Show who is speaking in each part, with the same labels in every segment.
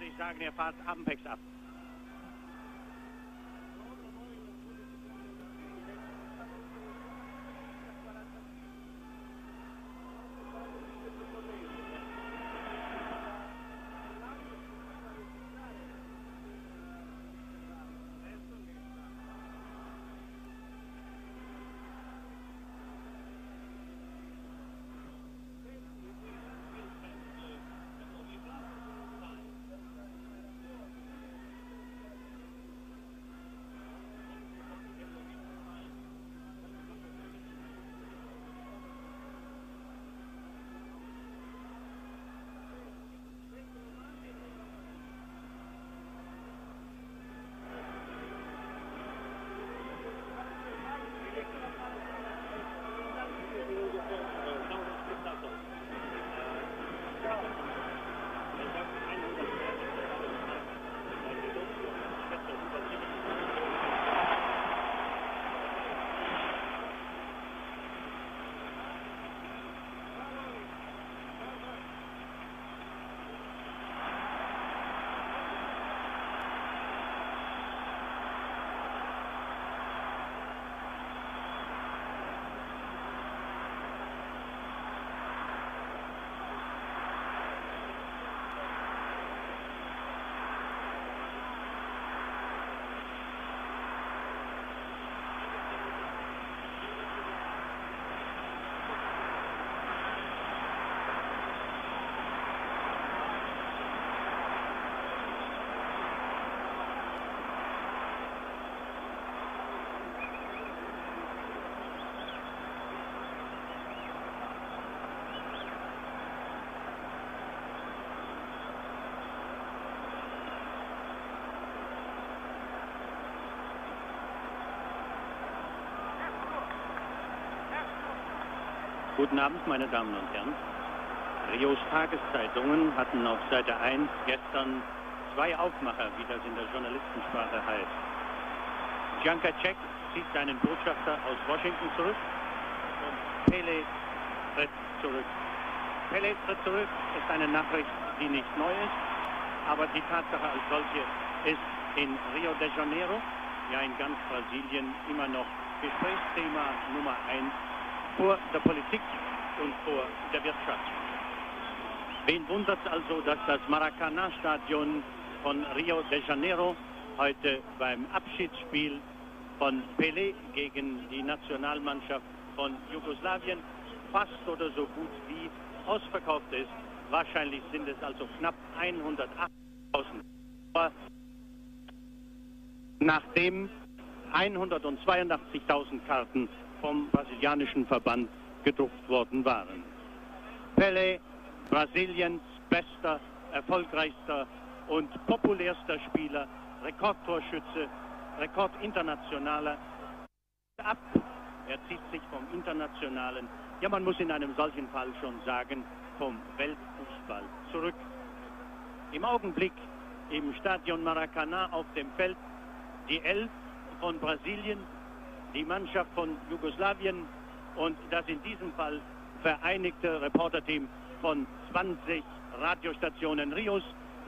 Speaker 1: ich sagen, ihr fahrt Ampex ab. Guten Abend, meine Damen und Herren. Rios Tageszeitungen hatten auf Seite 1 gestern zwei Aufmacher, wie das in der Journalistensprache heißt. Janka Cech zieht seinen Botschafter aus Washington zurück und Pele tritt zurück. Pele tritt zurück ist eine Nachricht, die nicht neu ist, aber die Tatsache als solche ist in Rio de Janeiro, ja in ganz Brasilien, immer noch Gesprächsthema Nummer 1 vor der Politik und vor der Wirtschaft. Wen wundert es also, dass das Maracanã-Stadion von Rio de Janeiro heute beim Abschiedsspiel von Pelé gegen die Nationalmannschaft von Jugoslawien fast oder so gut wie ausverkauft ist. Wahrscheinlich sind es also knapp 108.000. Nachdem 182.000 Karten vom brasilianischen Verband gedruckt worden waren. Pelé, Brasiliens bester, erfolgreichster und populärster Spieler, Rekordtorschütze, Rekordinternationaler, ab. Er zieht sich vom Internationalen, ja man muss in einem solchen Fall schon sagen, vom Weltfußball zurück. Im Augenblick im Stadion Maracanã auf dem Feld die Elf von Brasilien die Mannschaft von Jugoslawien und das in diesem Fall vereinigte Reporterteam von 20 Radiostationen Rios,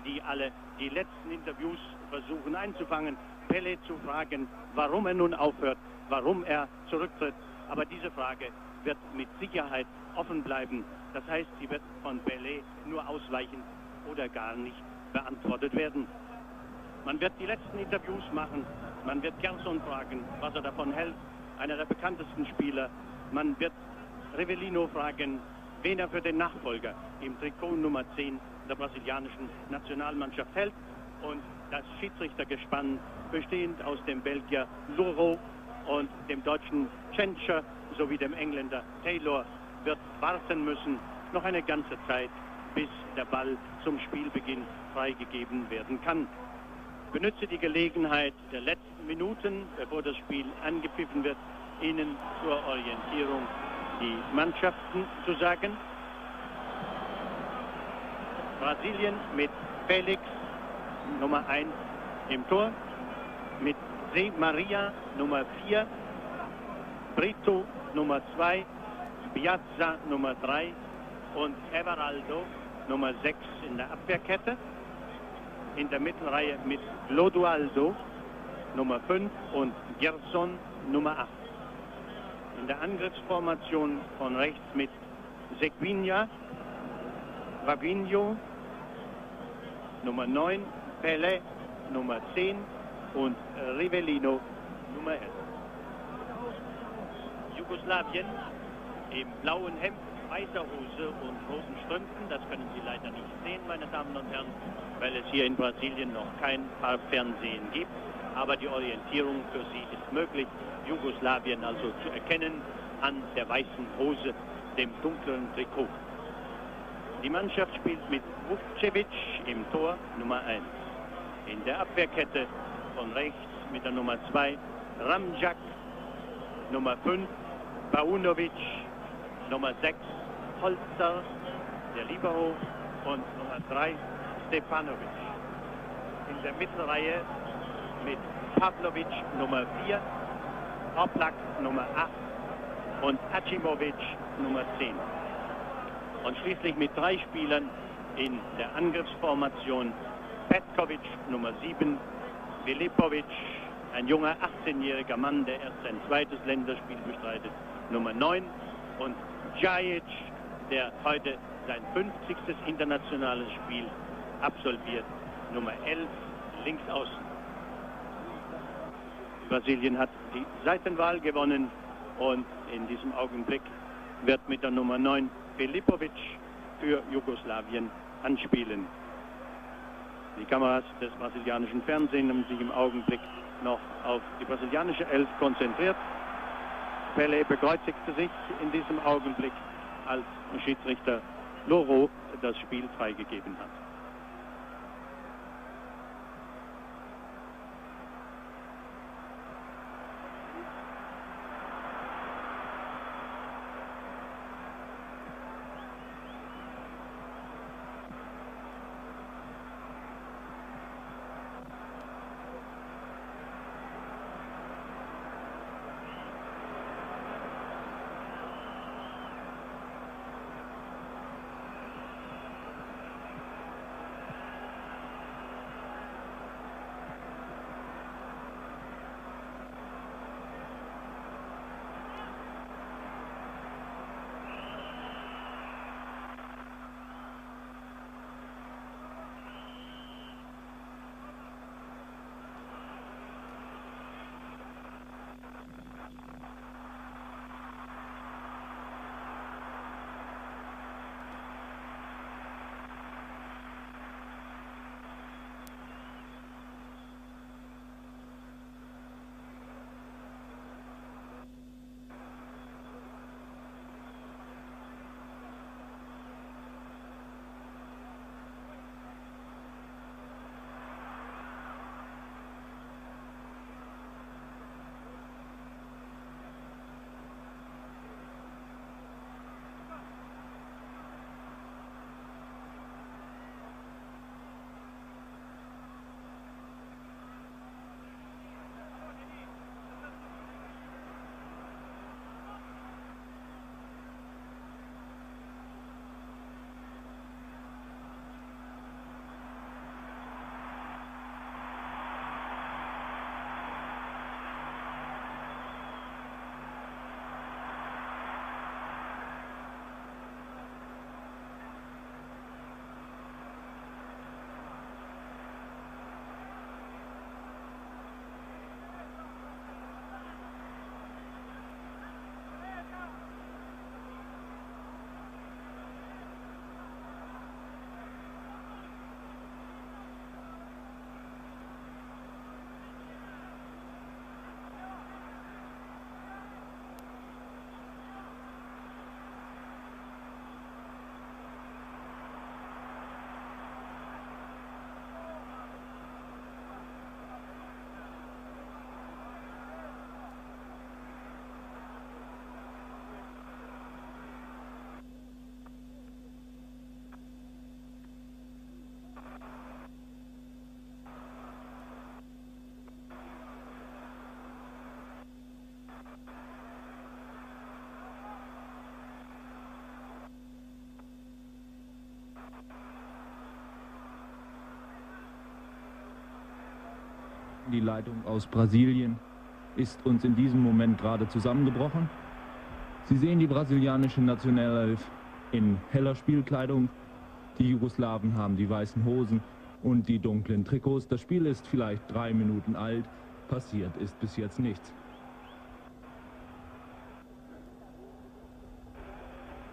Speaker 1: die alle die letzten Interviews versuchen einzufangen, Pele zu fragen, warum er nun aufhört, warum er zurücktritt. Aber diese Frage wird mit Sicherheit offen bleiben. Das heißt, sie wird von Pele nur ausweichend oder gar nicht beantwortet werden. Man wird die letzten Interviews machen. Man wird Gerson fragen, was er davon hält, einer der bekanntesten Spieler. Man wird Rivellino fragen, wen er für den Nachfolger im Trikot Nummer 10 der brasilianischen Nationalmannschaft hält. Und das Schiedsrichtergespann, bestehend aus dem Belgier Luro und dem deutschen Tschentscher sowie dem Engländer Taylor, wird warten müssen, noch eine ganze Zeit, bis der Ball zum Spielbeginn freigegeben werden kann benutze die Gelegenheit der letzten Minuten, bevor das Spiel angepfiffen wird, Ihnen zur Orientierung die Mannschaften zu sagen. Brasilien mit Felix Nummer 1 im Tor, mit Se Maria Nummer 4, Brito Nummer 2, Piazza Nummer 3 und Everaldo Nummer 6 in der Abwehrkette. in der Mittelreihe mit Lodualdo, Nummer 5 und Gerson, Nummer 8. In der Angriffsformation von rechts mit Sequinha, Vaguinho, Nummer 9, Pelé, Nummer 10 und Rivellino, Nummer 11. Jugoslawien im blauen Hemd, weißer Hose und roten Strümpfen. Das können Sie leider nicht sehen, meine Damen und Herren, weil es hier in Brasilien noch kein Farbfernsehen gibt. Aber die Orientierung für Sie ist möglich. Jugoslawien also zu erkennen an der weißen Hose, dem dunkleren Trikot. Die Mannschaft spielt mit Vukcevic im Tor Nummer 1. In der Abwehrkette von rechts mit der Nummer 2 Ramjak, Nummer 5 Paunovic, Nummer 6 Holzer, der Libero und Nummer 3 Stefanovic. In der Mittelreihe mit Pavlovic Nummer 4, Oplak Nummer 8 und Acimovic Nummer 10. Und schließlich mit drei Spielern in der Angriffsformation Petkovic Nummer 7, Filipovic, ein junger 18-jähriger Mann, der erst sein zweites Länderspiel bestreitet, Nummer 9 und Djajic, der heute sein 50. internationales Spiel absolviert, Nummer 11, links außen. Brasilien hat die Seitenwahl gewonnen und in diesem Augenblick wird mit der Nummer 9 Filipovic für Jugoslawien anspielen. Die Kameras des brasilianischen Fernsehens haben sich im Augenblick noch auf die brasilianische Elf konzentriert. Pelé bekreuzigte sich in diesem Augenblick, als Schiedsrichter Loro das Spiel freigegeben hat.
Speaker 2: Die Leitung aus Brasilien ist uns in diesem Moment gerade zusammengebrochen. Sie sehen die brasilianische Nationalelf in heller Spielkleidung. Die Jugoslawen haben die weißen Hosen und die dunklen Trikots. Das Spiel ist vielleicht drei Minuten alt. Passiert ist bis jetzt nichts.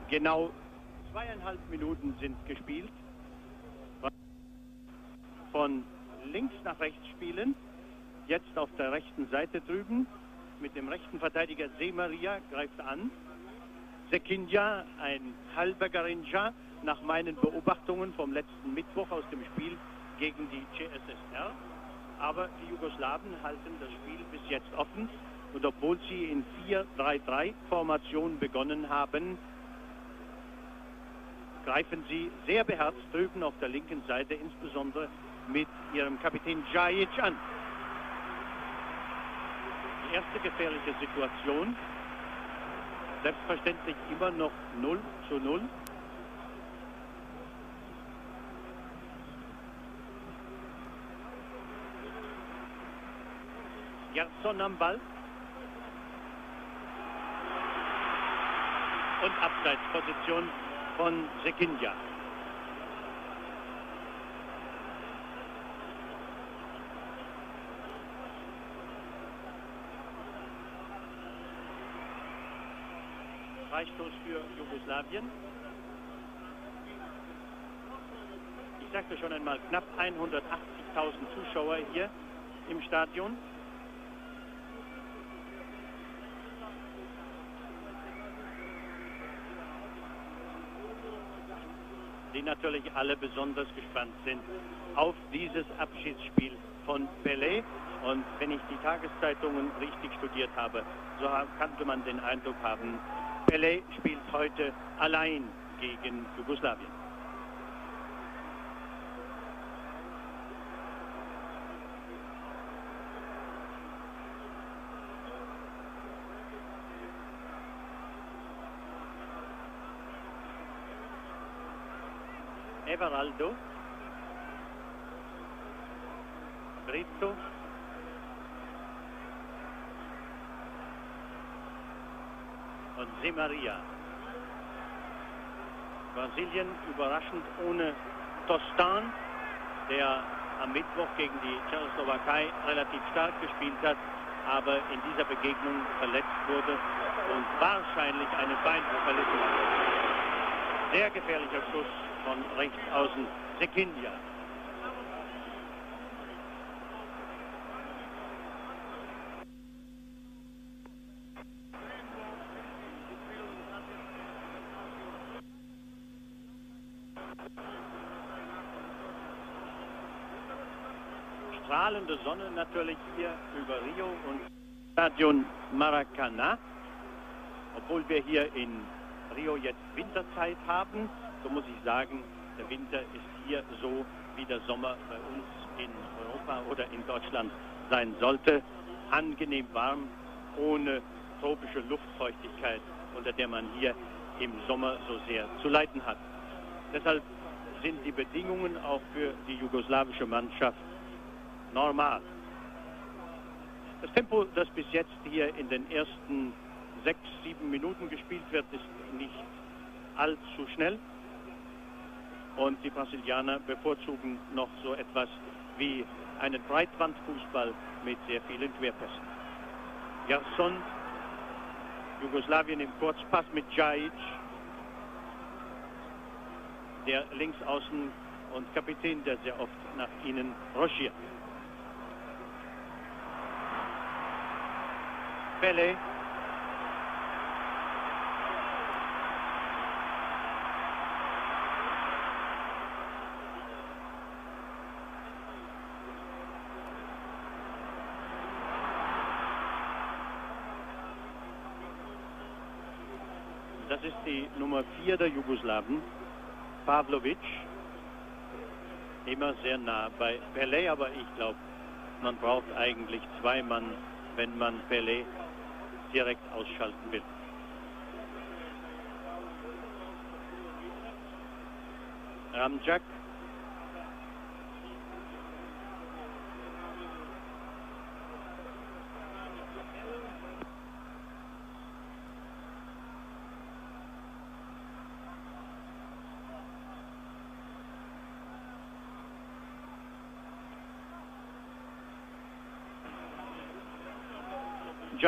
Speaker 1: Genau zweieinhalb Minuten sind gespielt. Von links nach rechts spielen. Jetzt auf der rechten Seite drüben mit dem rechten Verteidiger Semaria greift an. Sekinja, ein halber Garinja, nach meinen Beobachtungen vom letzten Mittwoch aus dem Spiel gegen die CSSR. Aber die Jugoslawen halten das Spiel bis jetzt offen. Und obwohl sie in 4-3-3-Formation begonnen haben, greifen sie sehr beherzt drüben auf der linken Seite, insbesondere mit ihrem Kapitän Jajic an. Erste gefährliche Situation, selbstverständlich immer noch 0 zu 0. Gerson am Ball. Und Abseitsposition von Sekinja. Freistoß für Jugoslawien. Ich sagte schon einmal, knapp 180.000 Zuschauer hier im Stadion. die natürlich alle besonders gespannt sind auf dieses Abschiedsspiel von Pelé. Und wenn ich die Tageszeitungen richtig studiert habe, so könnte man den Eindruck haben, Pelé spielt heute allein gegen Jugoslawien. Everaldo. Brito. Und Semaria. Brasilien überraschend ohne Tostan, der am Mittwoch gegen die Tschechoslowakei relativ stark gespielt hat, aber in dieser Begegnung verletzt wurde und wahrscheinlich eine Beinverletzung hat. Sehr gefährlicher Schuss von rechts außen Sekinja. Sonne natürlich hier über Rio und Stadion Maracana. Obwohl wir hier in Rio jetzt Winterzeit haben, so muss ich sagen, der Winter ist hier so, wie der Sommer bei uns in Europa oder in Deutschland sein sollte. Angenehm warm, ohne tropische Luftfeuchtigkeit, unter der man hier im Sommer so sehr zu leiden hat. Deshalb sind die Bedingungen auch für die jugoslawische Mannschaft normal. Das Tempo, das bis jetzt hier in den ersten sechs, sieben Minuten gespielt wird, ist nicht allzu schnell. Und die Brasilianer bevorzugen noch so etwas wie einen Breitbandfußball mit sehr vielen Querpässen. Gerson, Jugoslawien im Kurzpass mit Djajic, der Linksaußen und Kapitän, der sehr oft nach ihnen rochiert. Pele Das ist die Nummer 4 der Jugoslawen, Pavlovic. Immer sehr nah bei Pelé, aber ich glaube, man braucht eigentlich zwei Mann, wenn man Pelé direkt ausschalten will. Ramjak.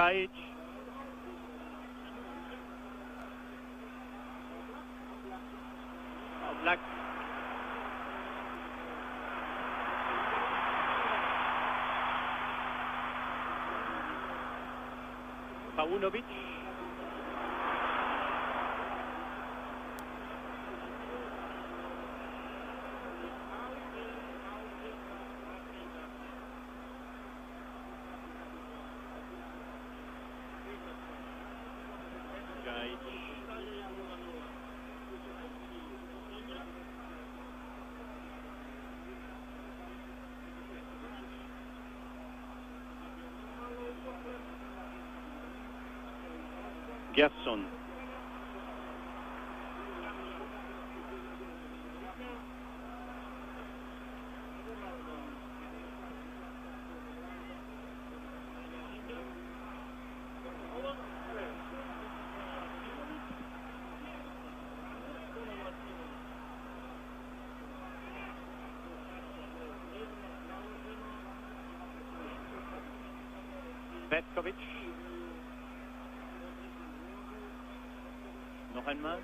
Speaker 1: Jajic. Oblak. Paunovic. Gerson. Petkovic. Noch einmal.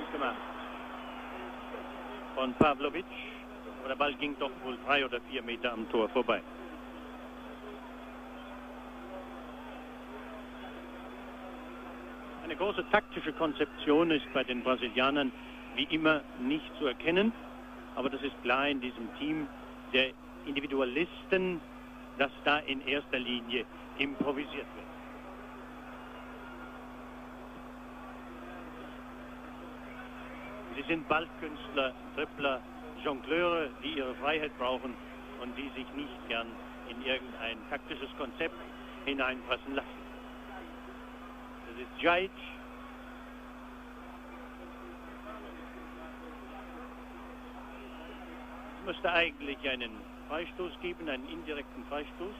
Speaker 1: Gut gemacht. Von Pavlovic. Aber der Ball ging doch wohl drei oder vier Meter am Tor vorbei. Eine große taktische Konzeption ist bei den Brasilianern wie immer nicht zu erkennen. Aber das ist klar in diesem Team der Individualisten, dass da in erster Linie improvisiert wird. Sind Ballkünstler, Tripler, Jongleure, die ihre Freiheit brauchen und die sich nicht gern in irgendein taktisches Konzept hineinpassen lassen. Das ist Jajic. Es müsste eigentlich einen Freistoß geben, einen indirekten Freistoß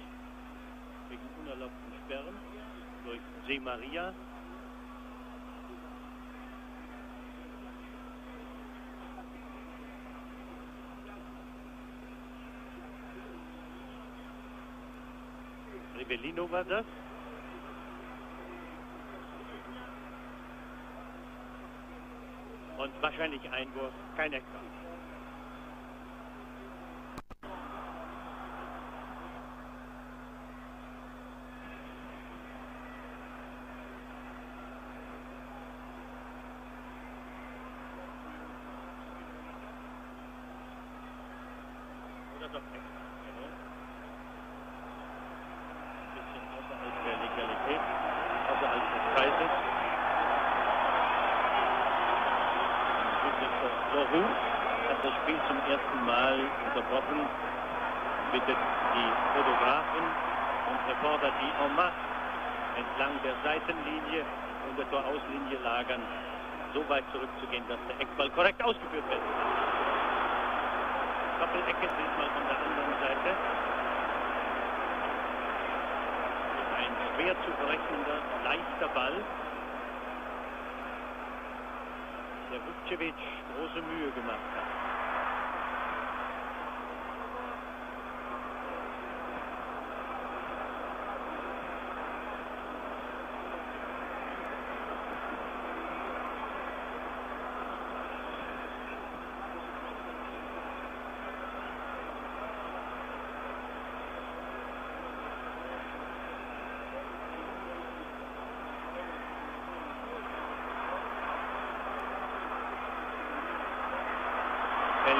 Speaker 1: wegen unerlaubten Sperren durch See Maria. Rivellino war das. Und wahrscheinlich Einwurf, kein Eckball.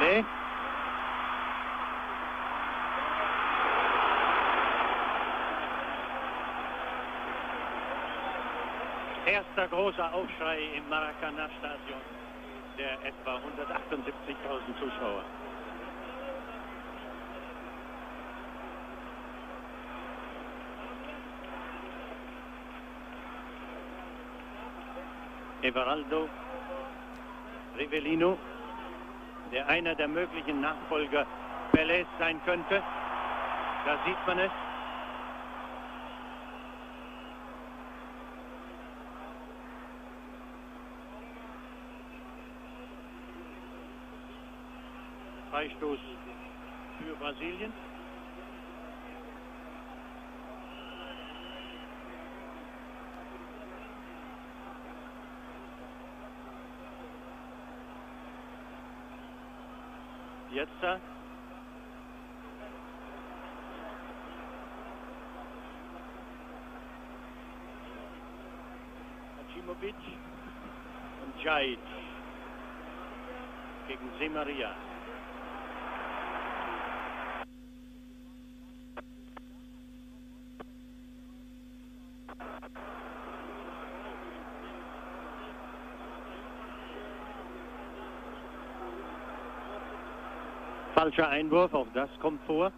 Speaker 1: Pelé. Erster großer Aufschrei im Maracanã-Stadion der etwa 178.000 Zuschauer. Everaldo Rivellino der einer der möglichen Nachfolger Pelés sein könnte. Da sieht man es. Freistoß für Brasilien. Jetzt Hacimovic und Jajic gegen Semaria. Falscher Einwurf, auch das kommt vor.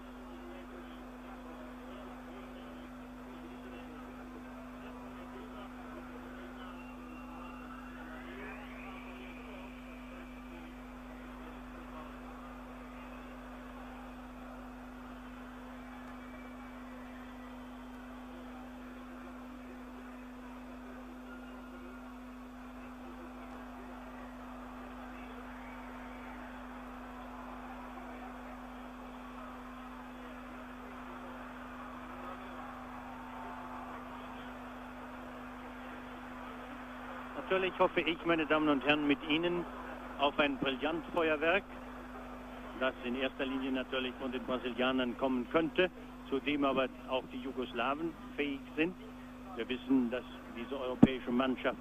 Speaker 1: Natürlich hoffe ich, meine Damen und Herren, mit Ihnen auf ein Brillantfeuerwerk, das in erster Linie natürlich von den Brasilianern kommen könnte, zu dem aber auch die Jugoslawen fähig sind. Wir wissen, dass diese europäische Mannschaft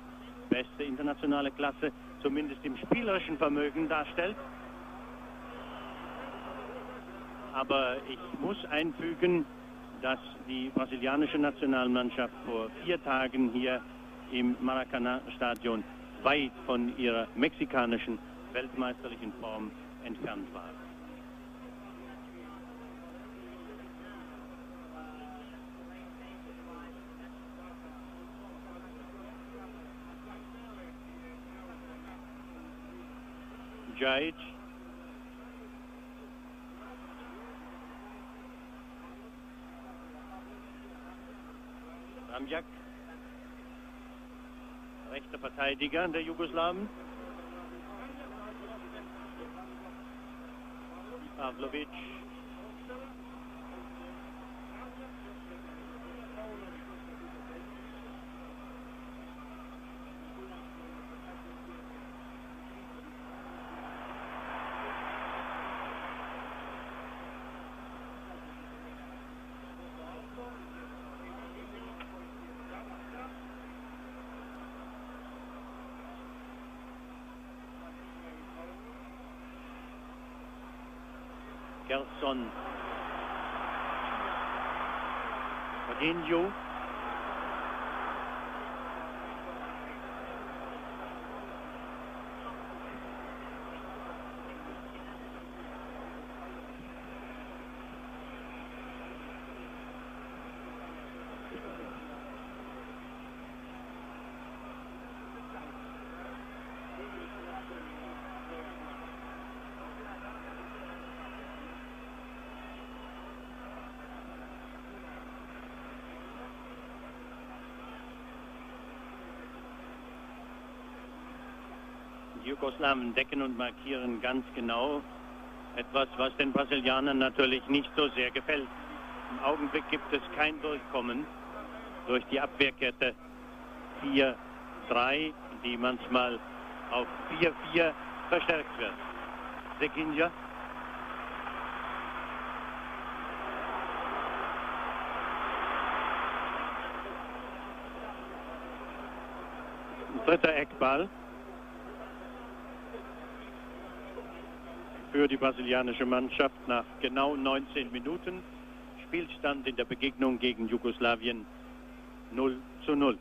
Speaker 1: beste internationale Klasse zumindest im spielerischen Vermögen darstellt. Aber ich muss einfügen, dass die brasilianische Nationalmannschaft vor vier Tagen hier im Maracanã-Stadion weit von ihrer mexikanischen weltmeisterlichen Form entfernt war. Jajic Ramjak Verteidiger der Jugoslawen. Pavlovic. Gerson. Coutinho. Jugoslawen decken und markieren ganz genau etwas, was den Brasilianern natürlich nicht so sehr gefällt. Im Augenblick gibt es kein Durchkommen durch die Abwehrkette 4-3, die manchmal auf 4-4 verstärkt wird. Sekinja. Dritter Eckball. Die brasilianische Mannschaft nach genau 19 Minuten. Spielstand in der Begegnung gegen Jugoslawien 0 zu 0.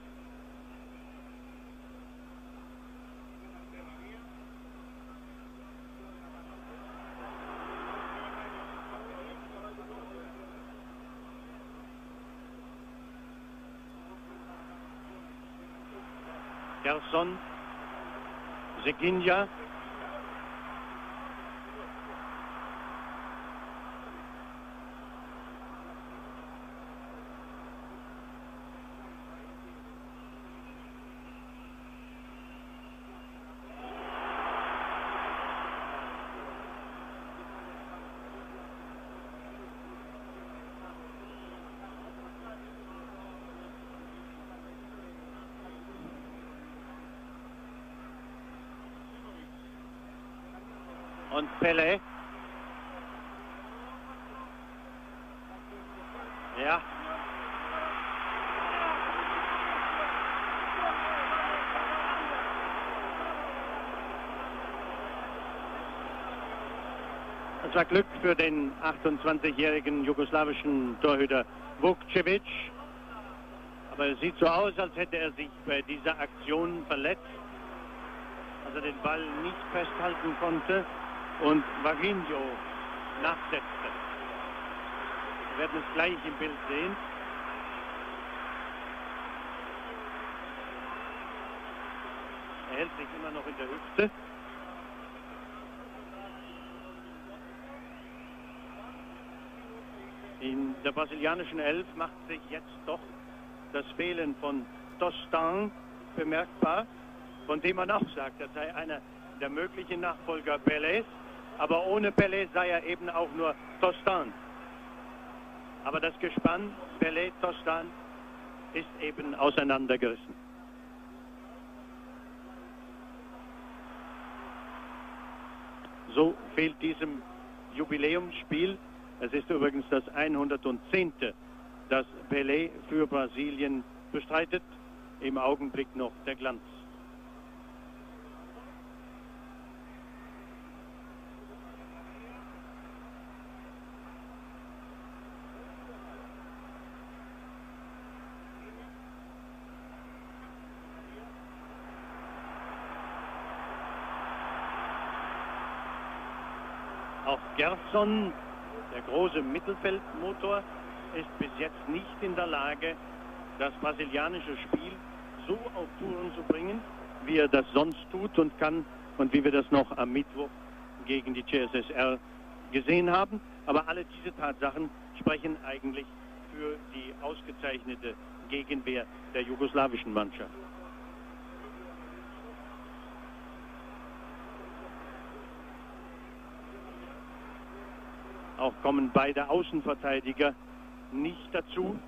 Speaker 1: Gerson Seginja. und Pelle. Ja. Das war Glück für den 28-jährigen jugoslawischen Torhüter Vukcevic. Aber es sieht so aus, als hätte er sich bei dieser Aktion verletzt, als er den Ball nicht festhalten konnte und Vaginho nachsetzte. Wir werden es gleich im Bild sehen. Er hält sich immer noch in der Hüfte. In der brasilianischen Elf macht sich jetzt doch das Fehlen von Tostan bemerkbar, von dem man auch sagt, er sei einer der möglichen Nachfolger Pelés. Aber ohne Pelé sei er eben auch nur Tostan. Aber das Gespann Pelé Tostan ist eben auseinandergerissen. So fehlt diesem Jubiläumsspiel. Es ist übrigens das 110. das Pelé für Brasilien bestreitet. Im Augenblick noch der Glanz. Gerson, der große Mittelfeldmotor, ist bis jetzt nicht in der Lage, das brasilianische Spiel so auf Touren zu bringen, wie er das sonst tut und kann und wie wir das noch am Mittwoch gegen die CSSR gesehen haben. Aber alle diese Tatsachen sprechen eigentlich für die ausgezeichnete Gegenwehr der jugoslawischen Mannschaft. Auch kommen beide Außenverteidiger nicht dazu,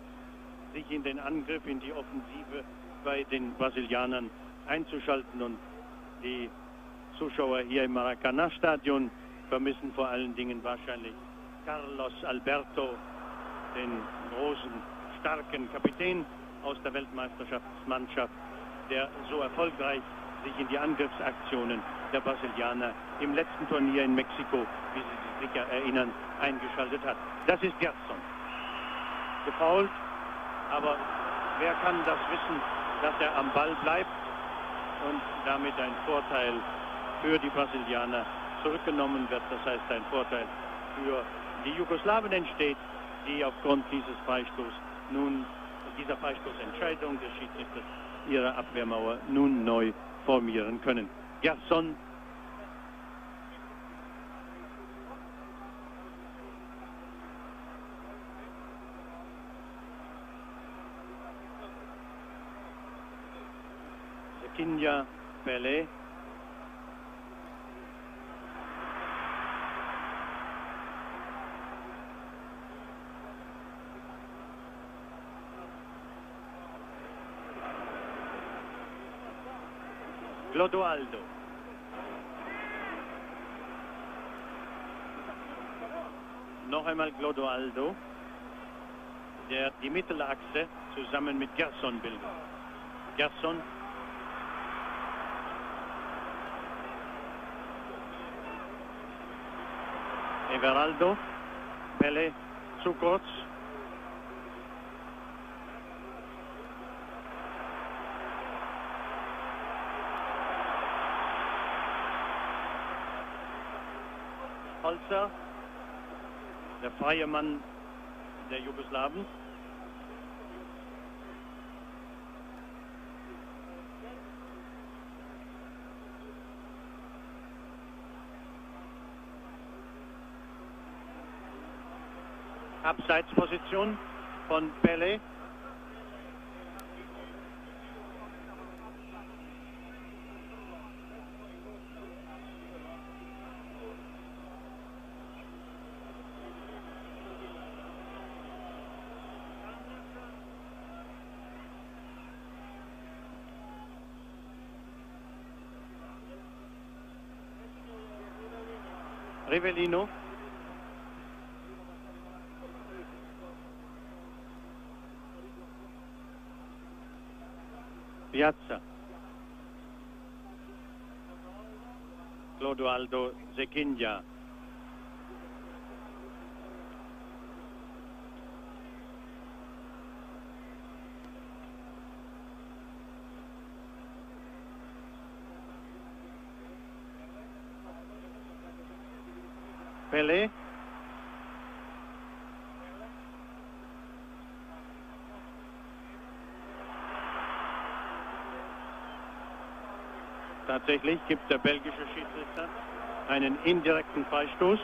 Speaker 1: sich in den Angriff, in die Offensive bei den Brasilianern einzuschalten. Und die Zuschauer hier im Maracanã-Stadion vermissen vor allen Dingen wahrscheinlich Carlos Alberto, den großen, starken Kapitän aus der Weltmeisterschaftsmannschaft, der so erfolgreich sich in die Angriffsaktionen der Brasilianer im letzten Turnier in Mexiko, wie Sie sich erinnern, eingeschaltet hat. Das ist Gerson. Gefault, aber wer kann das wissen, dass er am Ball bleibt und damit ein Vorteil für die Brasilianer zurückgenommen wird. Das heißt, ein Vorteil für die Jugoslawen entsteht, die aufgrund dieses Freistoßs nun, dieser Freistoßentscheidung des Schiedsrichters ihre Abwehrmauer nun neu formieren können. Gerson Kinja Pelé. Clodoaldo. Noch einmal Clodoaldo, der die Mittelachse zusammen mit Gerson bildet. Gerson Everaldo, Pele zu kurz. Holzer, der freie Mann der Jugoslawen. Abseitsposition von Pele. Rivellino. Piazza. Clodoaldo Zequinja. Pele. Tatsächlich gibt der belgische Schiedsrichter einen indirekten Freistoß.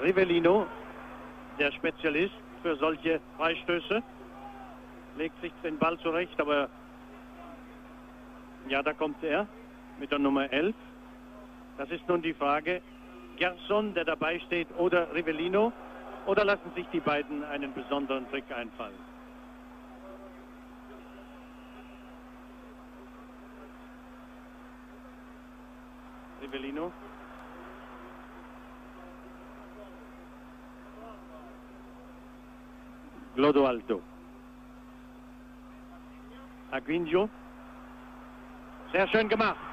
Speaker 1: Rivellino, der Spezialist für solche Freistöße, legt sich den Ball zurecht, aber ja, da kommt er mit der Nummer 11. Das ist nun die Frage, Gerson, der dabei steht, oder Rivellino, oder lassen sich die beiden einen besonderen Trick einfallen? Rivellino. Glodoaldo. Aguinho. Sehr schön gemacht.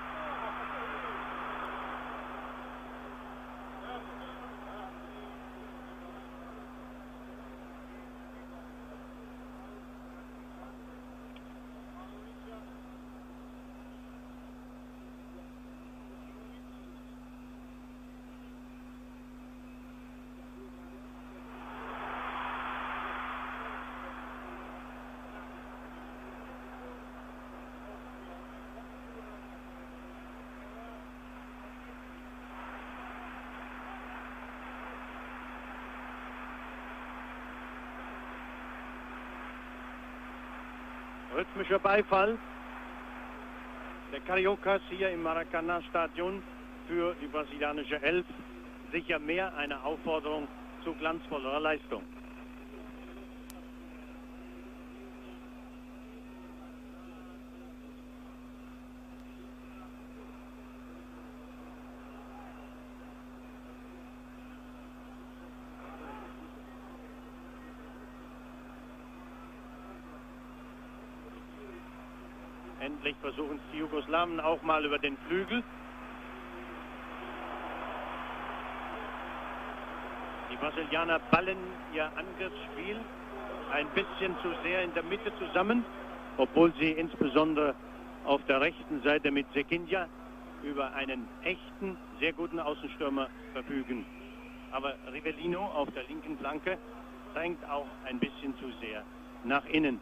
Speaker 1: Rhythmischer Beifall der Cariocas hier im Maracanã-Stadion für die brasilianische Elf. Sicher mehr eine Aufforderung zu glanzvollerer Leistung. Endlich versuchen es die Jugoslawen auch mal über den Flügel. Die Brasilianer ballen ihr Angriffsspiel ein bisschen zu sehr in der Mitte zusammen, obwohl sie insbesondere auf der rechten Seite mit Sequinja über einen echten, sehr guten Außenstürmer verfügen. Aber Rivellino auf der linken Flanke drängt auch ein bisschen zu sehr nach innen.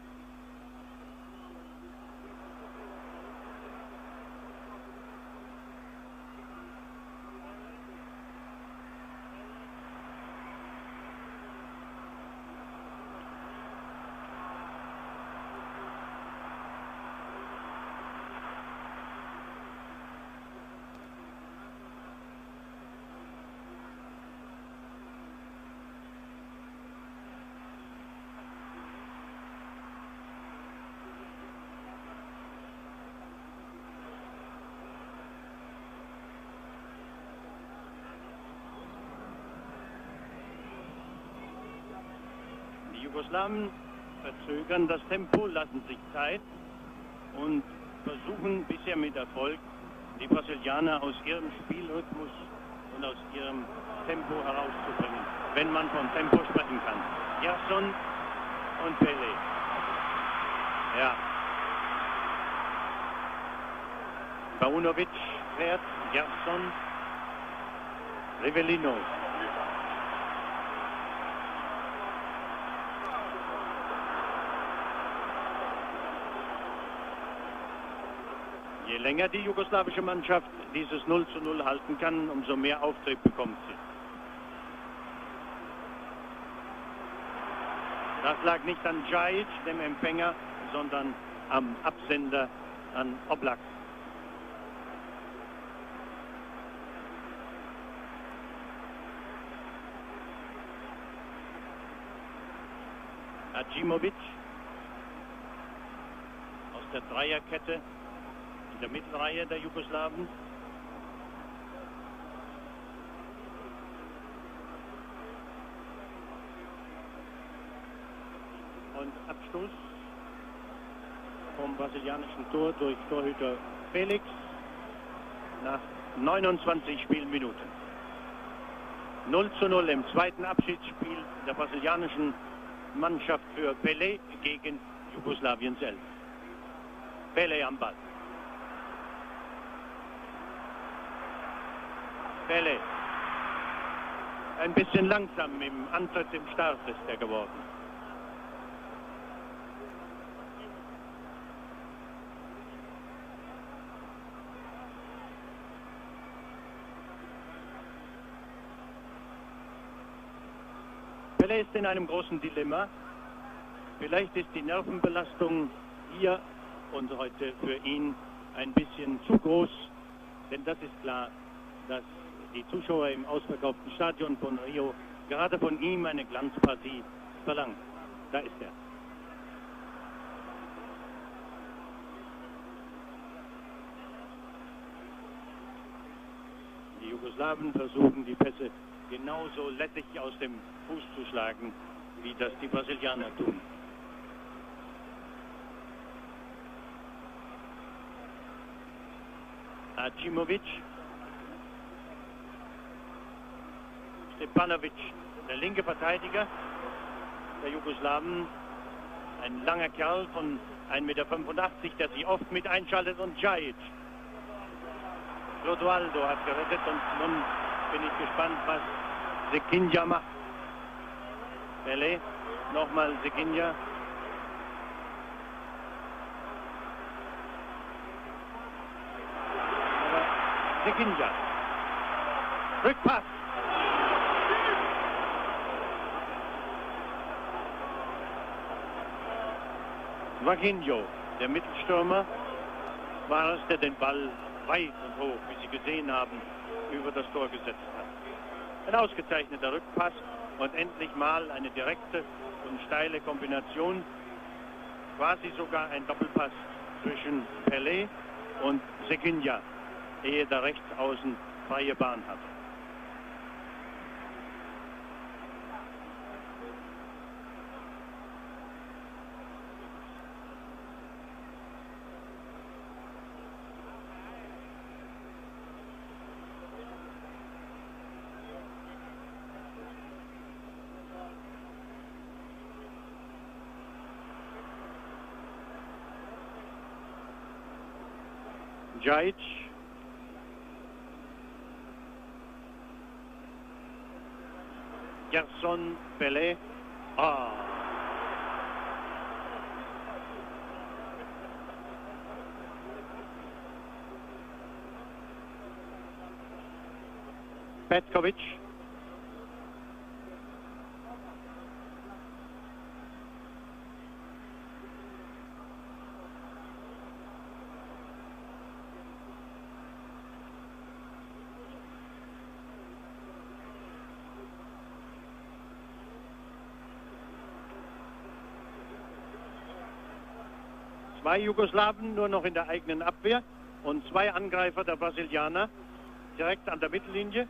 Speaker 1: Jugoslawen verzögern das Tempo, lassen sich Zeit und versuchen bisher mit Erfolg, die Brasilianer aus ihrem Spielrhythmus und aus ihrem Tempo herauszubringen, wenn man von Tempo sprechen kann. Gerson und Pele. Ja. Paunovic fährt, Gerson, Rivellino. Je länger die jugoslawische Mannschaft dieses 0 zu 0 halten kann, umso mehr Auftrieb bekommt sie. Das lag nicht an Djajic, dem Empfänger, sondern am Absender an Oblak. Acimovic aus der Dreierkette in der Mittelreihe der Jugoslawen. Und Abstoß vom brasilianischen Tor durch Torhüter Felix nach 29 Spielminuten. 0 zu 0 im zweiten Abschiedsspiel der brasilianischen Mannschaft für Pelé gegen Jugoslawien selbst. Pelé am Ball. Pelé. Ein bisschen langsam im Antritt im Start ist er geworden. Pelle ist in einem großen Dilemma. Vielleicht ist die Nervenbelastung hier und heute für ihn ein bisschen zu groß, denn das ist klar, dass die Zuschauer im ausverkauften Stadion von Rio gerade von ihm eine Glanzpartie verlangen. Da ist er. Die Jugoslawen versuchen die Pässe genauso lässig aus dem Fuß zu schlagen, wie das die Brasilianer tun. Acimovic. Stepanovic, der linke Verteidiger der Jugoslawen. Ein langer Kerl von 1,85 Meter, der sich oft mit einschaltet und Djajic. Clodoaldo hat gerettet und nun bin ich gespannt, was Sekinja macht. Pelé, nochmal Sekinja. Sekinja. Rückpass. Vaginho, der Mittelstürmer, war es, der den Ball weit und hoch, wie Sie gesehen haben, über das Tor gesetzt hat. Ein ausgezeichneter Rückpass und endlich mal eine direkte und steile Kombination, quasi sogar ein Doppelpass zwischen Pelé und Sekinja, ehe der Rechtsaußen freie Bahn hat. Djajic. Gerson Pelé. Ah. Petkovic. Zwei Jugoslawen nur noch in der eigenen Abwehr und zwei Angreifer der Brasilianer direkt an der Mittellinie.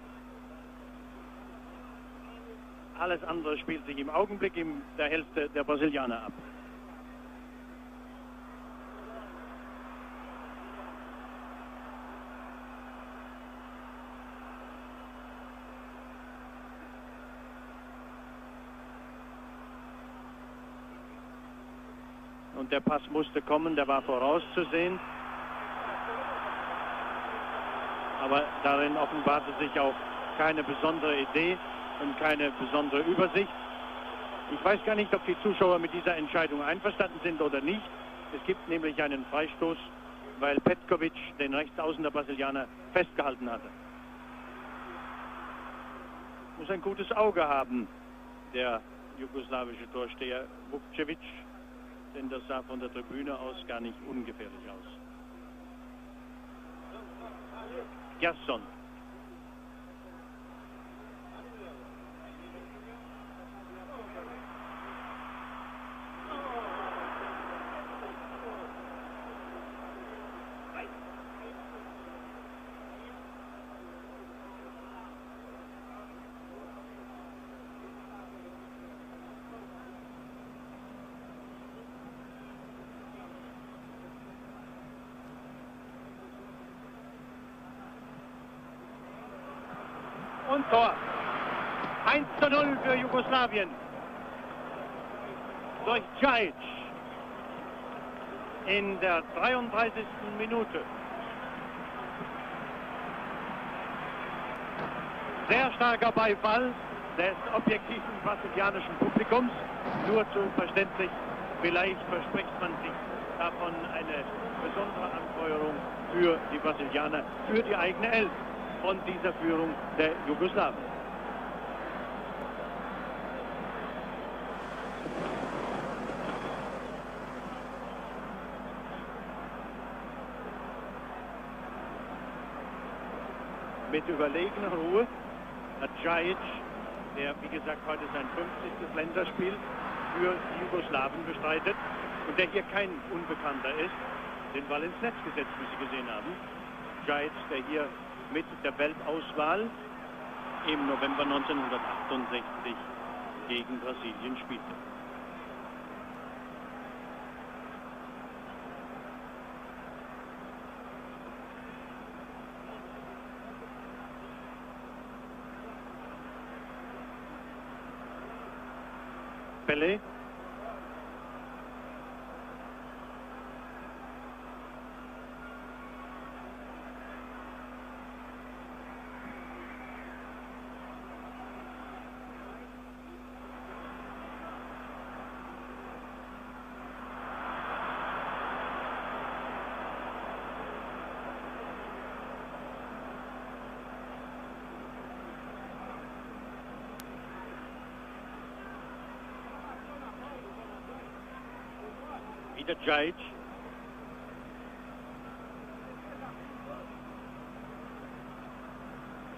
Speaker 1: Alles andere spielt sich im Augenblick in der Hälfte der Brasilianer ab. Und der Pass musste kommen, der war vorauszusehen. Aber darin offenbarte sich auch keine besondere Idee und keine besondere Übersicht. Ich weiß gar nicht, ob die Zuschauer mit dieser Entscheidung einverstanden sind oder nicht. Es gibt nämlich einen Freistoß weil Petkovic, den Rechtsaußen der Brasilianer, festgehalten hatte. Muss ein gutes Auge haben, der jugoslawische Torsteher Vukcevic, denn das sah von der Tribüne aus gar nicht ungefährlich aus. Gerson Tor. 1 zu 0 für Jugoslawien. Durch Djajic in der 33. Minute. Sehr starker Beifall des objektiven brasilianischen Publikums. Nur zu verständlich, vielleicht verspricht man sich davon eine besondere Anfeuerung für die Brasilianer, für die eigene Elf von dieser Führung der Jugoslawen. Mit überlegener Ruhe hat Djajic, der wie gesagt heute sein 50. Länderspiel für die Jugoslawen bestreitet und der hier kein Unbekannter ist, den Ball ins Netz gesetzt, wie Sie gesehen haben. Djajic, der hier mit der Weltauswahl im November 1968 gegen Brasilien spielte. Pelé Wieder Djajic.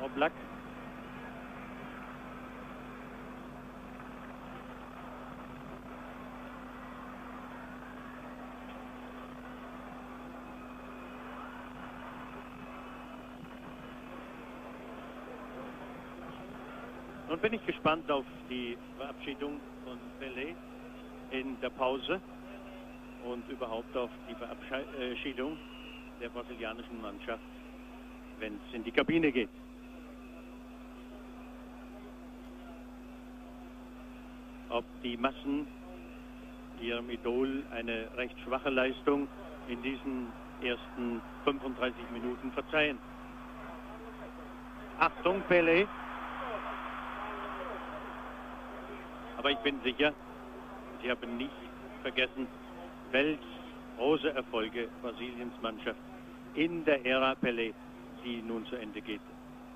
Speaker 1: Oblak. Nun bin ich gespannt auf die Verabschiedung von Pelé in der Pause und überhaupt auf die Verabschiedung der brasilianischen Mannschaft, wenn es in die Kabine geht. Ob die Massen ihrem Idol eine recht schwache Leistung in diesen ersten 35 Minuten verzeihen. Achtung, Pelé. Aber ich bin sicher, Sie haben nicht vergessen, welch große Erfolge Brasiliens Mannschaft in der Ära Pelé, die nun zu Ende geht,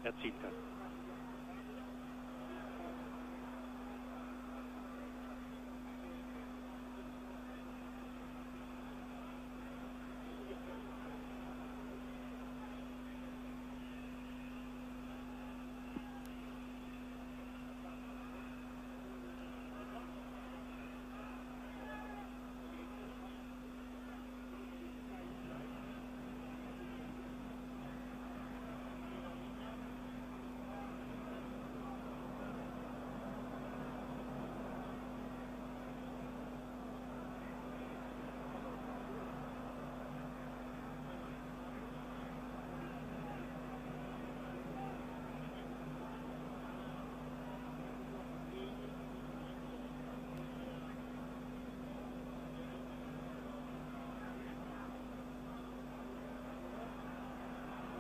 Speaker 1: erzielt hat.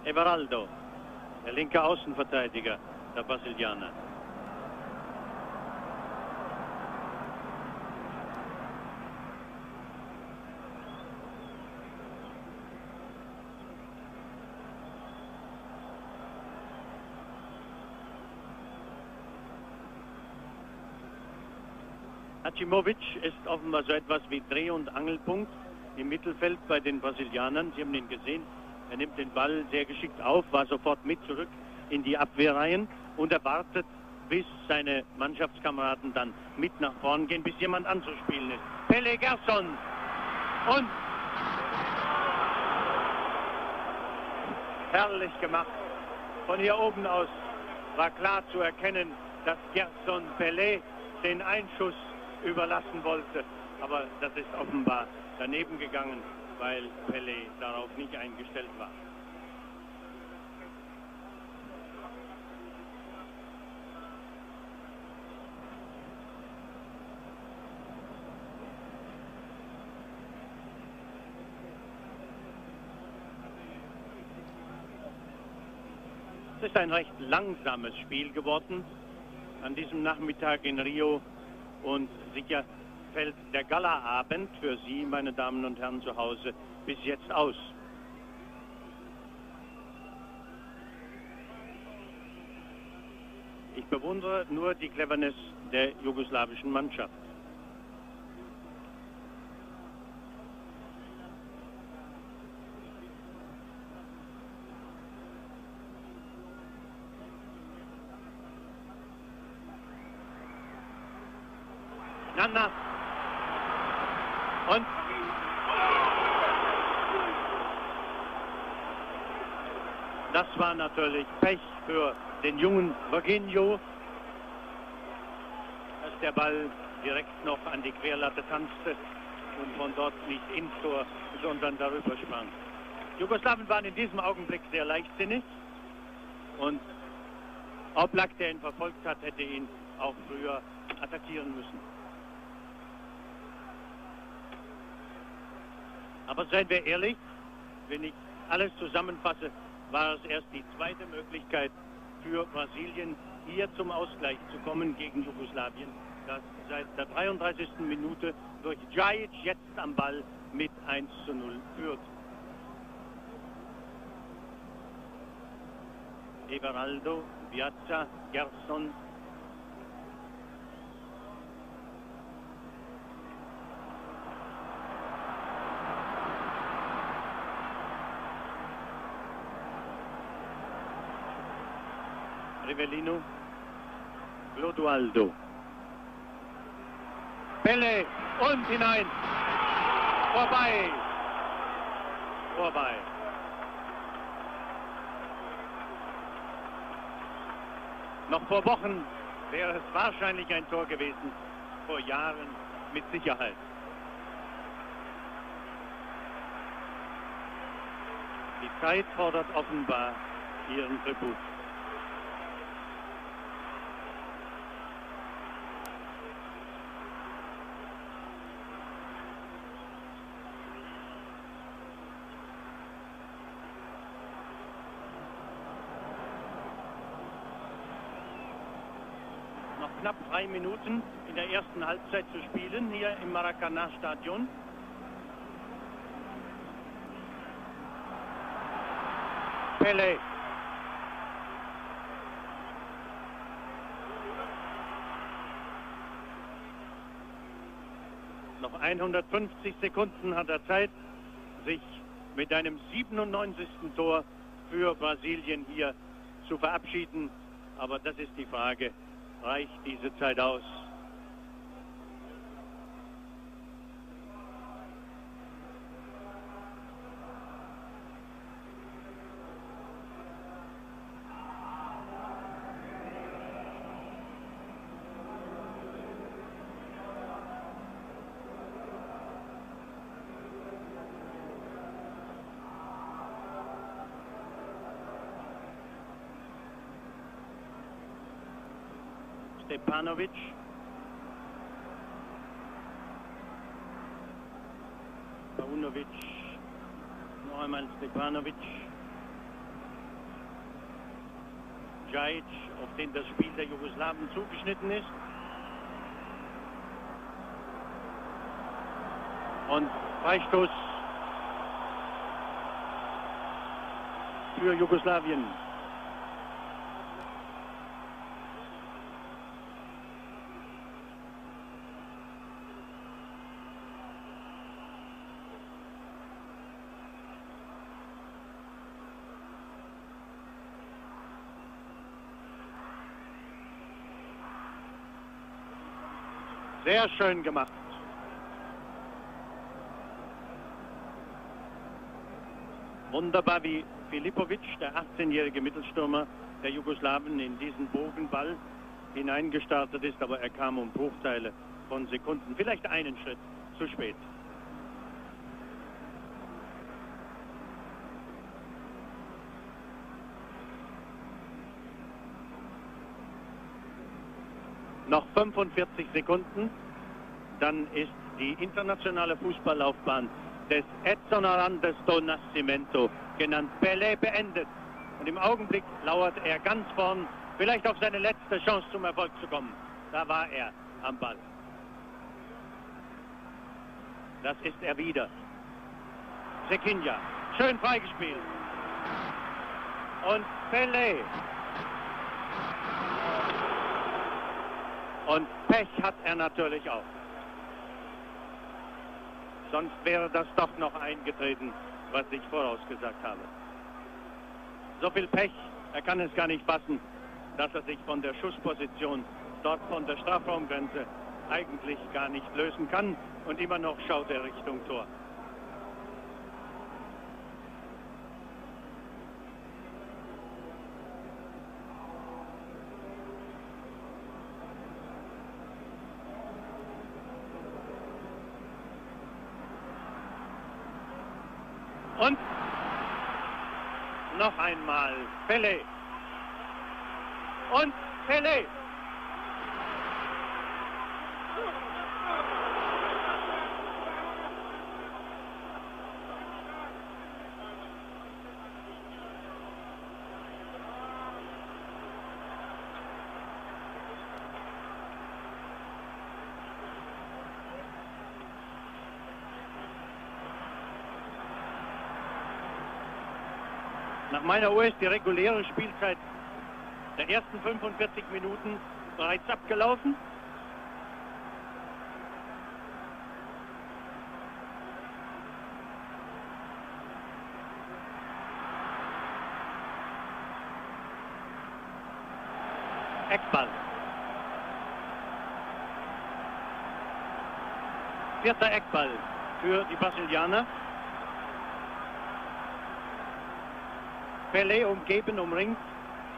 Speaker 1: Everaldo, der linke Außenverteidiger der Brasilianer. Hachimovic ist offenbar so etwas wie Dreh- und Angelpunkt im Mittelfeld bei den Brasilianern. Sie haben ihn gesehen, er nimmt den Ball sehr geschickt auf, war sofort mit zurück in die Abwehrreihen und erwartet, bis seine Mannschaftskameraden dann mit nach vorn gehen, bis jemand anzuspielen ist. Pele Gerson und herrlich gemacht. Von hier oben aus war klar zu erkennen, dass Gerson Pelé den Einschuss überlassen wollte. Aber das ist offenbar daneben gegangen, weil Pelé darauf nicht eingestellt war. Es ist ein recht langsames Spiel geworden an diesem Nachmittag in Rio und sicher fällt der Galaabend für Sie, meine Damen und Herren zu Hause, bis jetzt aus. Ich bewundere nur die Cleverness der jugoslawischen Mannschaft. Nana. Und das war natürlich Pech für den jungen Virginio, dass der Ball direkt noch an die Querlatte tanzte und von dort nicht ins Tor, sondern darüber sprang. Jugoslawien waren in diesem Augenblick sehr leichtsinnig und Oblak, der ihn verfolgt hat, hätte ihn auch früher attackieren müssen. Aber seien wir ehrlich, wenn ich alles zusammenfasse, war es erst die zweite Möglichkeit für Brasilien, hier zum Ausgleich zu kommen gegen Jugoslawien, das seit der 33. Minute durch Djajic jetzt am Ball mit 1 zu 0 führt. Everaldo, Piazza, Gerson, Rivellino, Clodoaldo. Pelle und hinein. Vorbei. Vorbei. Noch vor Wochen wäre es wahrscheinlich ein Tor gewesen. Vor Jahren mit Sicherheit. Die Zeit fordert offenbar ihren Tribut. noch knapp drei Minuten in der ersten Halbzeit zu spielen hier im Maracanã-Stadion. Pele. Noch 150 Sekunden hat er Zeit, sich mit einem 97. Tor für Brasilien hier zu verabschieden. Aber das ist die Frage, reicht diese Zeit aus? Stepanovic. Paunovic. Noch einmal Stepanovic. Djajic, auf den das Spiel der Jugoslawen zugeschnitten ist. Und Freistoß für Jugoslawien. Sehr schön gemacht. Wunderbar, wie Filipovic, der 18-jährige Mittelstürmer der Jugoslawen, in diesen Bogenball hineingestartet ist, aber er kam um Bruchteile von Sekunden, vielleicht einen Schritt zu spät. Noch 45 Sekunden, dann ist die internationale Fußballlaufbahn des Edson Arantes do Nascimento, genannt Pelé, beendet. Und im Augenblick lauert er ganz vorn, vielleicht auf seine letzte Chance zum Erfolg zu kommen. Da war er am Ball. Das ist er wieder. Sekinja, schön freigespielt. Und Pelé. Und Pech hat er natürlich auch. Sonst wäre das doch noch eingetreten, was ich vorausgesagt habe. So viel Pech, er kann es gar nicht fassen, dass er sich von der Schussposition dort von der Strafraumgrenze eigentlich gar nicht lösen kann und immer noch schaut er Richtung Tor. Und noch einmal Pele. Und Pele. Meiner Uhr ist die reguläre Spielzeit der ersten 45 Minuten bereits abgelaufen. Eckball. Vierter Eckball für die Brasilianer. Pelé umgeben, umringt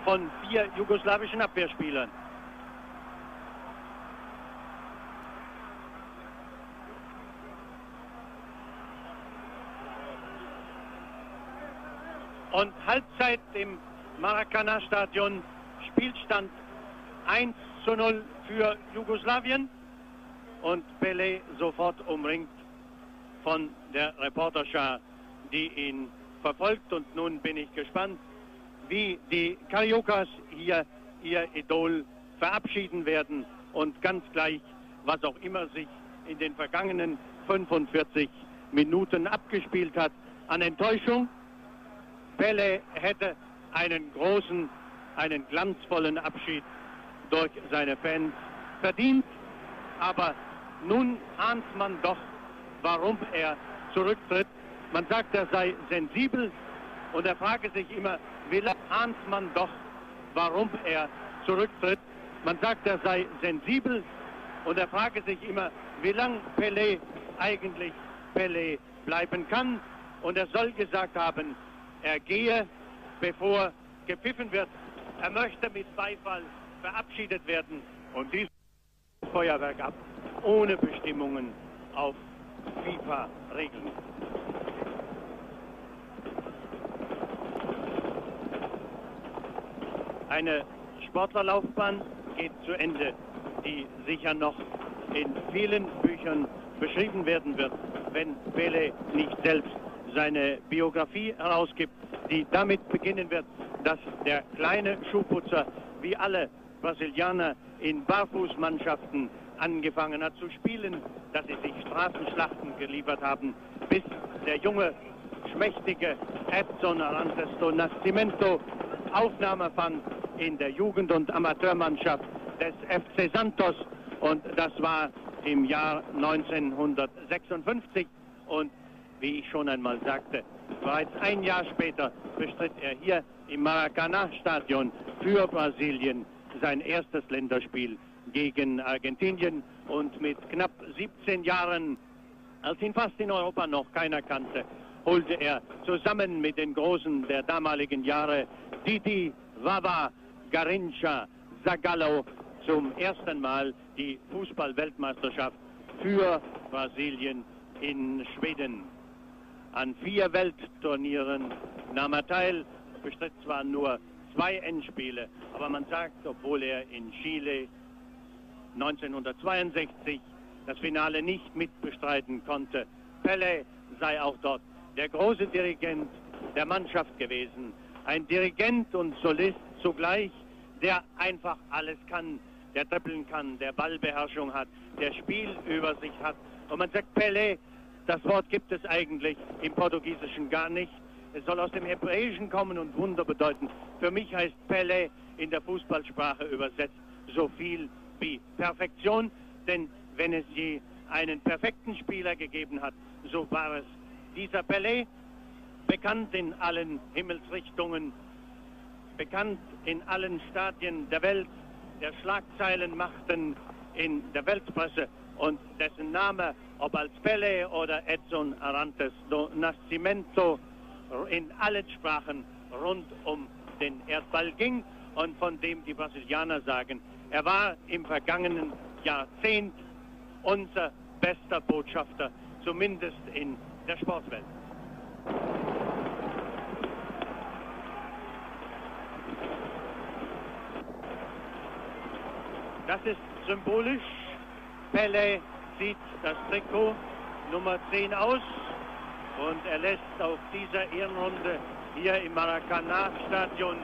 Speaker 1: von vier jugoslawischen Abwehrspielern. Und Halbzeit im Maracana-Stadion, Spielstand 1 zu 0 für Jugoslawien und Pelé sofort umringt von der Reporterschar, die ihn verfolgt. Und nun bin ich gespannt, wie die Cariocas hier ihr Idol verabschieden werden und ganz gleich, was auch immer sich in den vergangenen 45 Minuten abgespielt hat, an Enttäuschung. Pelle hätte einen großen, einen glanzvollen Abschied durch seine Fans verdient, aber nun ahnt man doch, warum er zurücktritt. Man sagt, er sei sensibel und er frage sich immer, lange ahnt man doch, warum er zurücktritt. Man sagt, er sei sensibel und er frage sich immer, wie lange Pelé eigentlich Pelé bleiben kann. Und er soll gesagt haben, er gehe, bevor gepfiffen wird. Er möchte mit Beifall verabschiedet werden und dieses Feuerwerk ab, ohne Bestimmungen auf FIFA-Regeln. Eine Sportlerlaufbahn geht zu Ende, die sicher noch in vielen Büchern beschrieben werden wird, wenn Pele nicht selbst seine Biografie herausgibt, die damit beginnen wird, dass der kleine Schuhputzer wie alle Brasilianer in Barfußmannschaften angefangen hat zu spielen, dass sie sich Straßenschlachten geliefert haben, bis der junge, schmächtige Edson Arantes do Nascimento Aufnahme fand in der Jugend- und Amateurmannschaft des FC Santos. Und das war im Jahr 1956 und wie ich schon einmal sagte, bereits ein Jahr später bestritt er hier im Maracanã-Stadion für Brasilien sein erstes Länderspiel gegen Argentinien. Und mit knapp 17 Jahren, als ihn fast in Europa noch keiner kannte, holte er zusammen mit den Großen der damaligen Jahre Titi, Wawa, Garincha, Zagallo zum ersten Mal die Fußball-Weltmeisterschaft für Brasilien in Schweden. An vier Weltturnieren nahm er teil, bestritt zwar nur zwei Endspiele, aber man sagt, obwohl er in Chile 1962 das Finale nicht mitbestreiten konnte, Pele sei auch dort der große Dirigent der Mannschaft gewesen. Ein Dirigent und Solist zugleich, der einfach alles kann, der trippeln kann, der Ballbeherrschung hat, der Spielübersicht hat. Und man sagt, Pele, das Wort gibt es eigentlich im Portugiesischen gar nicht. Es soll aus dem Hebräischen kommen und Wunder bedeuten. Für mich heißt Pele in der Fußballsprache übersetzt so viel wie Perfektion, denn wenn es je einen perfekten Spieler gegeben hat, so war es dieser Pelé, bekannt in allen Himmelsrichtungen, bekannt in allen Stadien der Welt, der Schlagzeilen machten in der Weltpresse und dessen Name, ob als Pelé oder Edson Arantes do Nascimento, in allen Sprachen rund um den Erdball ging und von dem die Brasilianer sagen, er war im vergangenen Jahrzehnt unser bester Botschafter, zumindest in der Sportwelt. Das ist symbolisch. Pele zieht das Trikot Nummer 10 aus und er lässt auf dieser Ehrenrunde hier im Maracanã-Stadion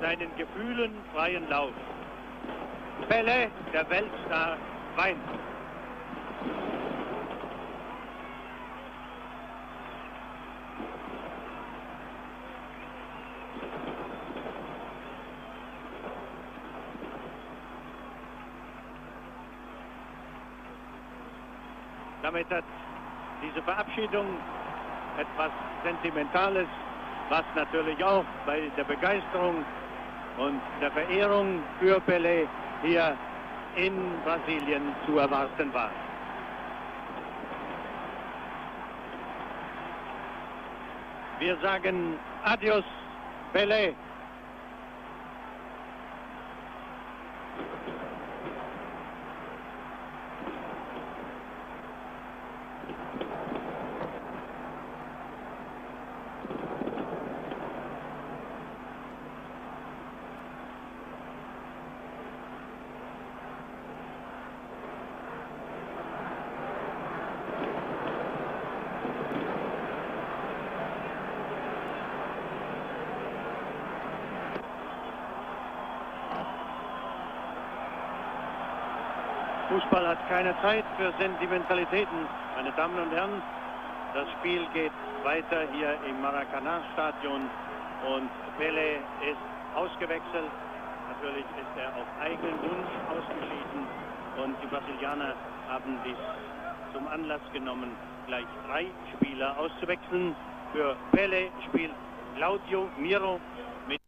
Speaker 1: seinen Gefühlen freien Lauf. Pele, der Weltstar, weint. Damit hat diese Verabschiedung etwas Sentimentales, was natürlich auch bei der Begeisterung und der Verehrung für Pelé hier in Brasilien zu erwarten war. Wir sagen Adios, Pelé. Fußball hat keine Zeit für Sentimentalitäten. Meine Damen und Herren, das Spiel geht weiter hier im Maracanã-Stadion und Pele ist ausgewechselt. Natürlich ist er auf eigenen Wunsch ausgeschieden und die Brasilianer haben dies zum Anlass genommen, gleich drei Spieler auszuwechseln. Für Pele spielt Claudio Miro mit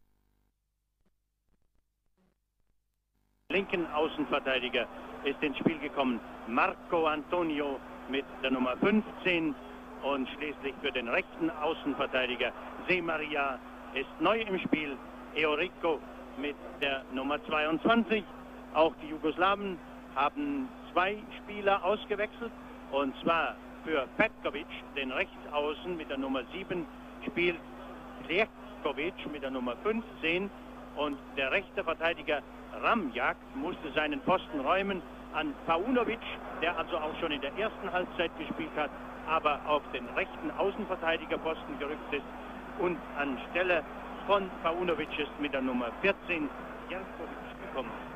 Speaker 1: linken Außenverteidiger ist ins Spiel gekommen Marco Antonio mit der Nummer 15 und schließlich für den rechten Außenverteidiger Se Maria ist neu im Spiel Eurico mit der Nummer 22. Auch die Jugoslawen haben zwei Spieler ausgewechselt. Und zwar für Petkovic, den Rechtsaußen mit der Nummer 7, spielt Ljerkovic mit der Nummer 15 und der rechte Verteidiger Ramjak musste seinen Posten räumen an Paunovic, der also auch schon in der ersten Halbzeit gespielt hat, aber auf den rechten Außenverteidigerposten gerückt ist und anstelle von Paunovic ist mit der Nummer 14 Jankovic gekommen.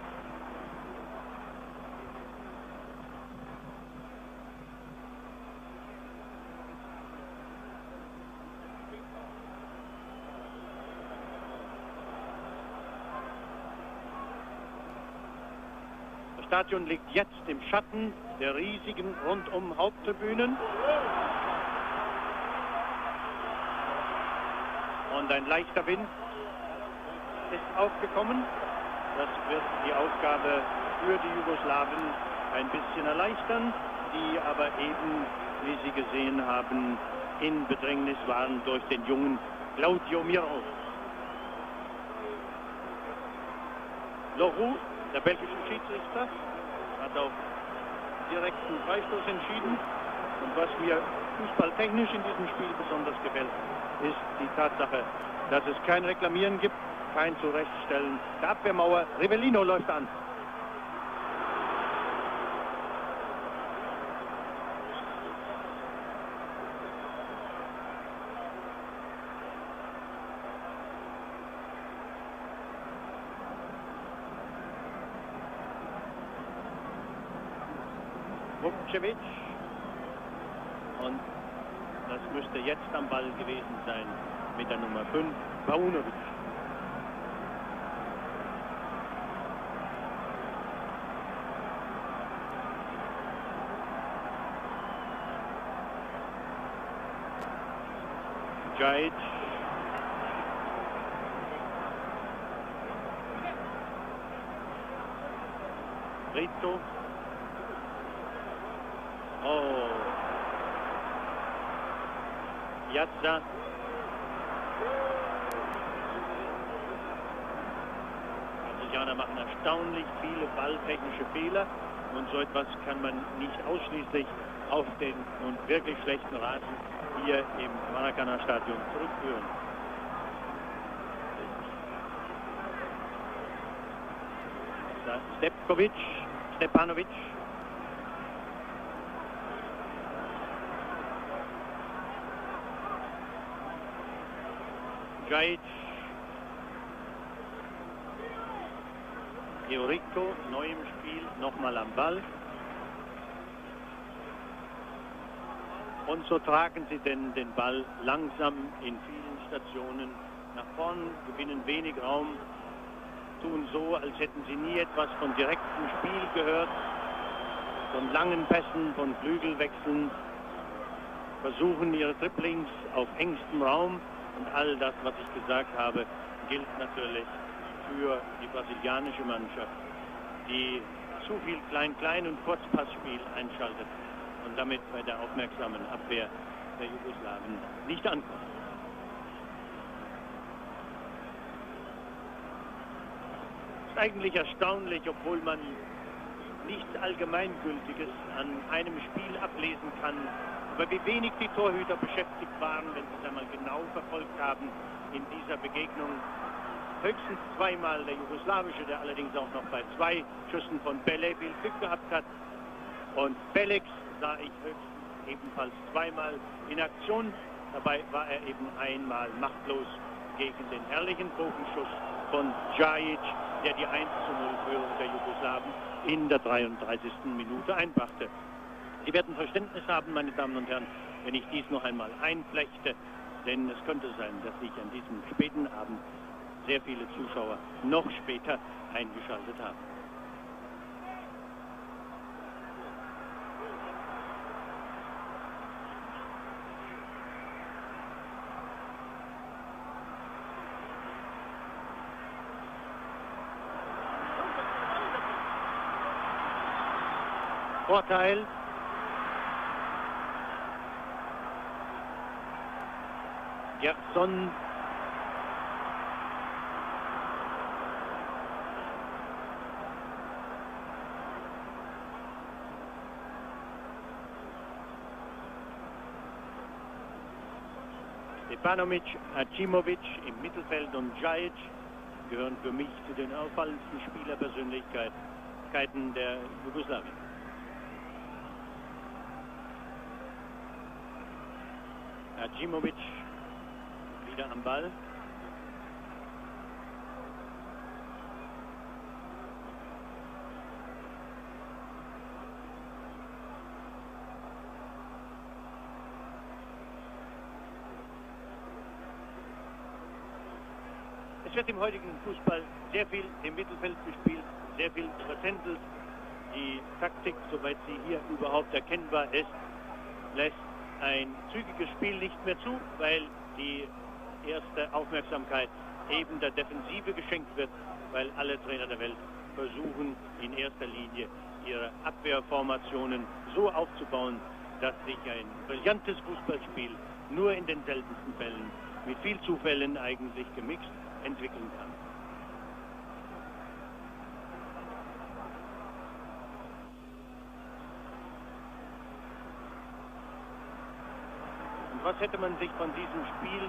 Speaker 1: Stadion liegt jetzt im Schatten der riesigen rundum Haupttribünen. Und ein leichter Wind ist aufgekommen. Das wird die Aufgabe für die Jugoslawen ein bisschen erleichtern, die aber eben, wie Sie gesehen haben, in Bedrängnis waren durch den jungen Claudio Miro. Leroux, der belgische Schiedsrichter, hat auf direkten Freistoß entschieden. Und was mir fußballtechnisch in diesem Spiel besonders gefällt, ist die Tatsache, dass es kein Reklamieren gibt, kein Zurechtstellen der Abwehrmauer. Rivellino läuft an. Vukcevic. Und das müsste jetzt am Ball gewesen sein mit der Nummer 5, Paunovic. Djajic. Rizzo. Oh. Piazza. Brasilianer machen erstaunlich viele balltechnische Fehler und so etwas kann man nicht ausschließlich auf den nun wirklich schlechten Rasen hier im Maracanã-Stadion zurückführen. Stepkovic, Stepanovic. Djajic. Eurico, neu im Spiel, nochmal am Ball. Und so tragen sie denn den Ball langsam in vielen Stationen nach vorn, gewinnen wenig Raum, tun so, als hätten sie nie etwas von direktem Spiel gehört, von langen Pässen, von Flügelwechseln, versuchen ihre Dribblings auf engstem Raum und all das, was ich gesagt habe, gilt natürlich für die brasilianische Mannschaft, die zu viel Klein-Klein- und Kurzpassspiel einschaltet und damit bei der aufmerksamen Abwehr der Jugoslawen nicht ankommt. Es ist eigentlich erstaunlich, obwohl man nichts Allgemeingültiges an einem Spiel ablesen kann, aber wie wenig die Torhüter beschäftigt waren, wenn sie es einmal genau verfolgt haben in dieser Begegnung. Höchstens zweimal der jugoslawische, der allerdings auch noch bei zwei Schüssen von Bele viel Glück gehabt hat. Und Felix sah ich höchstens ebenfalls zweimal in Aktion. Dabei war er eben einmal machtlos gegen den herrlichen Bogenschuss von Djajic, der die 1 zu 0 Führung der Jugoslawen in der 33. Minute einbrachte. Sie werden Verständnis haben, meine Damen und Herren, wenn ich dies noch einmal einflechte, denn es könnte sein, dass sich an diesem späten Abend sehr viele Zuschauer noch später eingeschaltet haben. Vorteil. Gerson. Stepanovic, Acimovic im Mittelfeld und Djajic gehören für mich zu den auffallendsten Spielerpersönlichkeiten der Jugoslawien. Acimovic wieder am Ball. Wird im heutigen Fußball sehr viel im Mittelfeld gespielt, sehr viel vertändelt. Die Taktik, soweit sie hier überhaupt erkennbar ist, lässt ein zügiges Spiel nicht mehr zu, weil die erste Aufmerksamkeit eben der Defensive geschenkt wird, weil alle Trainer der Welt versuchen in erster Linie ihre Abwehrformationen so aufzubauen, dass sich ein brillantes Fußballspiel nur in den seltensten Fällen mit viel Zufällen eigentlich gemixt entwickeln kann. Und was hätte man sich von diesem Spiel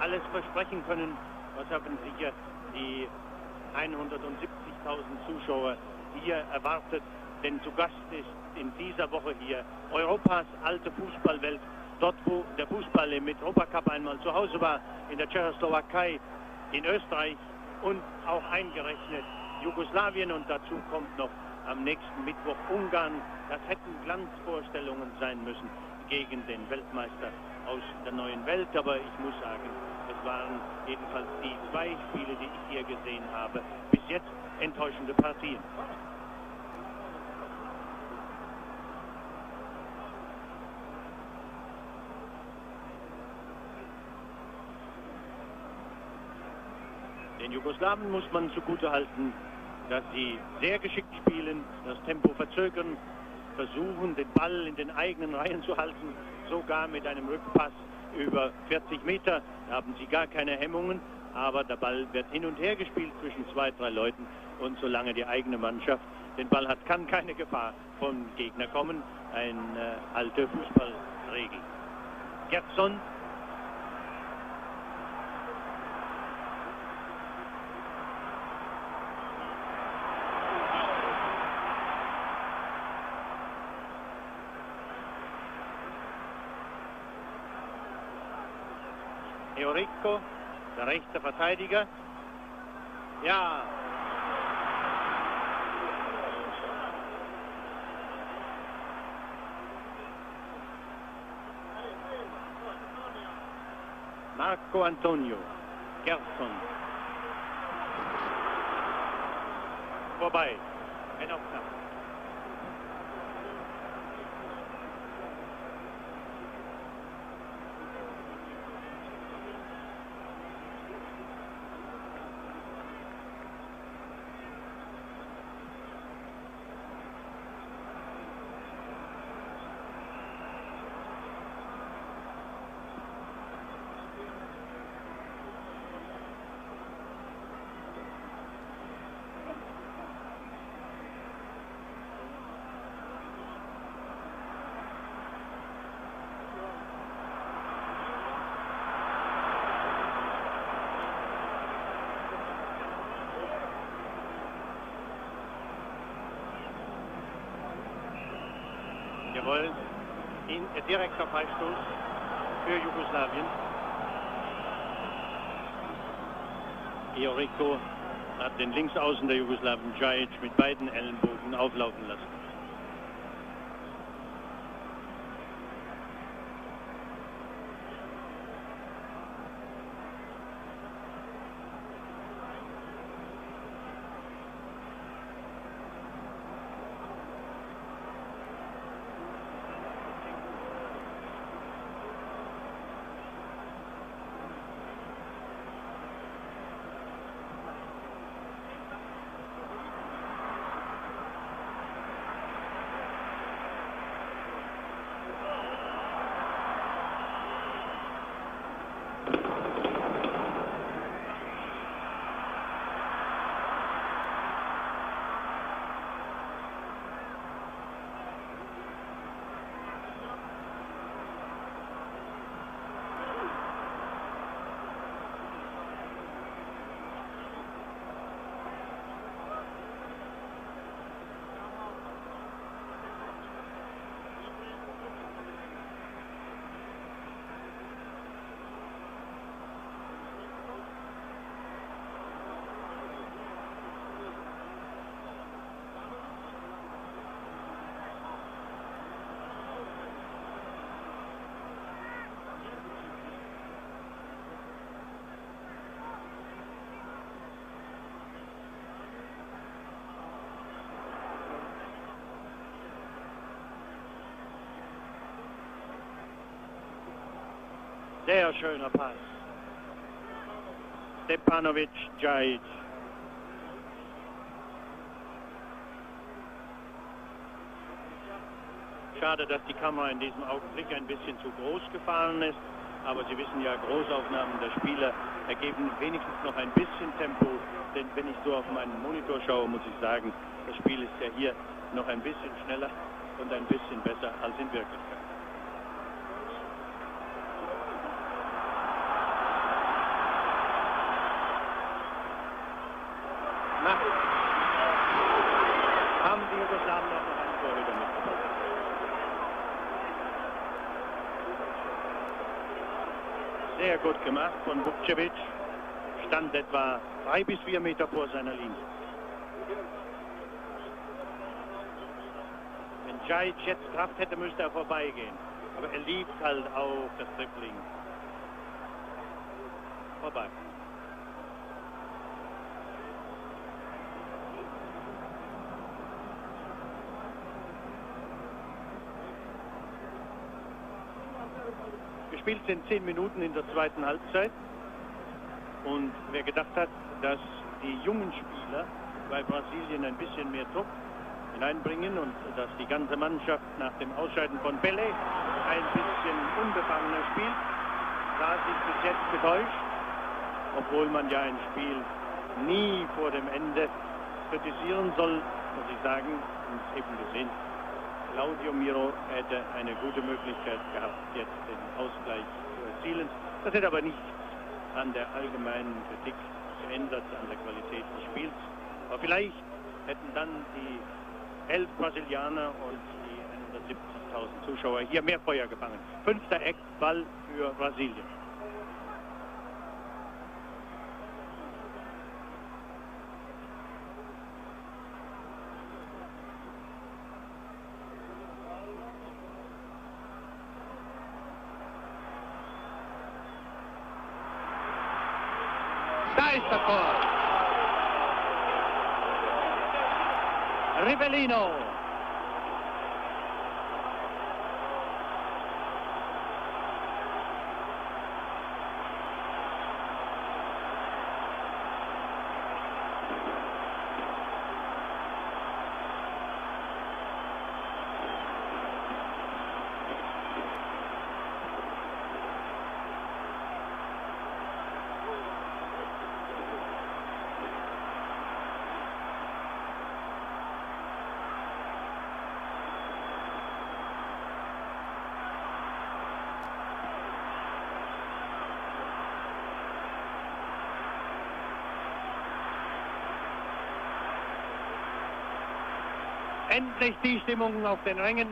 Speaker 1: alles versprechen können? Was haben sicher die 170.000 Zuschauer hier erwartet? Denn zu Gast ist in dieser Woche hier Europas alte Fußballwelt. Dort, wo der Fußball im Europacup einmal zu Hause war, in der Tschechoslowakei, in Österreich und auch eingerechnet Jugoslawien und dazu kommt noch am nächsten Mittwoch Ungarn. Das hätten Glanzvorstellungen sein müssen gegen den Weltmeister aus der neuen Welt. Aber ich muss sagen, es waren jedenfalls die zwei Spiele, die ich hier gesehen habe, bis jetzt enttäuschende Partien. Den Jugoslawen muss man zugutehalten, dass sie sehr geschickt spielen, das Tempo verzögern, versuchen, den Ball in den eigenen Reihen zu halten, sogar mit einem Rückpass über 40 Meter. Da haben sie gar keine Hemmungen, aber der Ball wird hin und her gespielt zwischen zwei, drei Leuten und solange die eigene Mannschaft den Ball hat, kann keine Gefahr vom Gegner kommen. Eine äh, alte Fußballregel. Gerson Eurico, der rechte Verteidiger. Ja. Marco Antonio, Gerson. Vorbei, wenn auch. Jawohl, in, äh, direkter Freistoß für Jugoslawien. Iorico hat den Linksaußen der Jugoslawen Djajic mit beiden Ellenbogen auflaufen lassen. Sehr schöner Pass. Stepanovic Djajic. Schade, dass die Kamera in diesem Augenblick ein bisschen zu groß gefallen ist. Aber Sie wissen ja, Großaufnahmen der Spieler ergeben wenigstens noch ein bisschen Tempo. Denn wenn ich so auf meinen Monitor schaue, muss ich sagen, das Spiel ist ja hier noch ein bisschen schneller und ein bisschen besser als in Wirklichkeit. Sehr gut gemacht von Vukcevic. Stand etwa drei bis vier Meter vor seiner Linie. Wenn Jajic jetzt Kraft hätte, müsste er vorbeigehen. Aber er liebt halt auch das Dribbling. Vorbei. Gespielt sind zehn Minuten in der zweiten Halbzeit. Und wer gedacht hat, dass die jungen Spieler bei Brasilien ein bisschen mehr Druck hineinbringen und dass die ganze Mannschaft nach dem Ausscheiden von Pele ein bisschen unbefangener spielt, da sich bis jetzt getäuscht, obwohl man ja ein Spiel nie vor dem Ende kritisieren soll, muss ich sagen, und eben gesehen, Claudio Miro hätte eine gute Möglichkeit gehabt, jetzt den Ausgleich zu erzielen. Das hätte aber nichts an der allgemeinen Kritik geändert, an der Qualität des Spiels. Aber vielleicht hätten dann die elf Brasilianer und die 170.000 Zuschauer hier mehr Feuer gefangen. Fünfter Eckball für Brasilien. Da ist das Tor. Rivellino. Endlich die Stimmung auf den Rängen,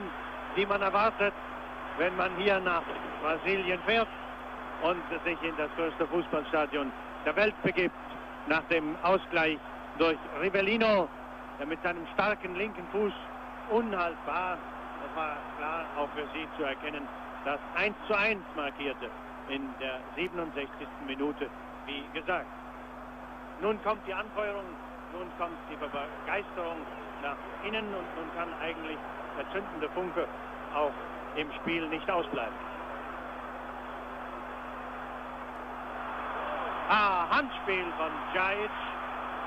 Speaker 1: die man erwartet, wenn man hier nach Brasilien fährt und sich in das größte Fußballstadion der Welt begibt, nach dem Ausgleich durch Rivellino, der mit seinem starken linken Fuß unhaltbar, das war klar auch für Sie zu erkennen, das 1 zu 1 markierte in der 67. Minute, wie gesagt. Nun kommt die Anfeuerung, nun kommt die Begeisterung nach innen und nun kann eigentlich der zündende Funke auch im Spiel nicht ausbleiben. Ah, Handspiel von Jajic,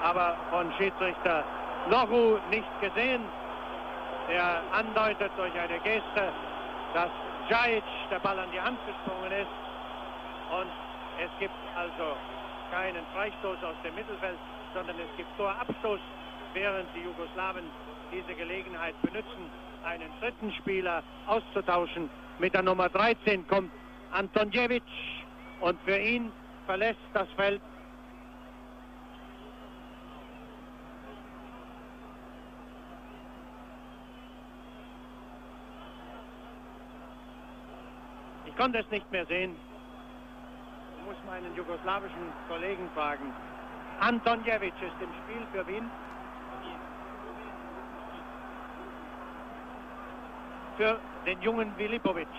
Speaker 1: aber von Schiedsrichter Noru nicht gesehen. Er andeutet durch eine Geste, dass Jajic der Ball an die Hand gesprungen ist. Und es gibt also keinen Freistoß aus dem Mittelfeld, sondern es gibt Torabstoß während die Jugoslawen diese Gelegenheit benutzen, einen dritten Spieler auszutauschen. Mit der Nummer 13 kommt Antonjevic und für ihn verlässt das Feld Ich konnte es nicht mehr sehen. Ich muss meinen jugoslawischen Kollegen fragen. Antonjevic ist im Spiel für Wien. Für den jungen Filipovic.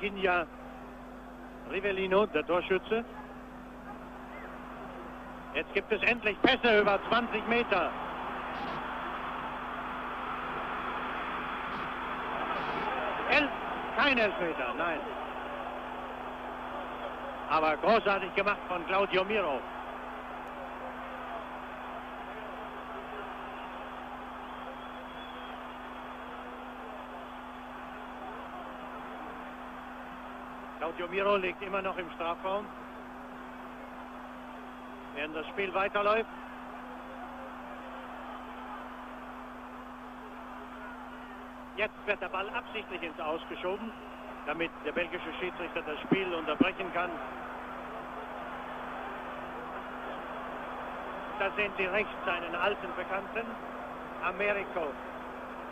Speaker 1: Cequinha Rivellino, der Torschütze. Jetzt gibt es endlich Pässe über 20 Meter. Elf, kein Elfmeter, nein. Aber großartig gemacht von Claudio Miro. Claudio Miro liegt immer noch im Strafraum. Während das Spiel weiterläuft. Jetzt wird der Ball absichtlich ins Ausgeschoben, damit der belgische Schiedsrichter das Spiel unterbrechen kann. Da sehen Sie rechts einen alten Bekannten, Americo,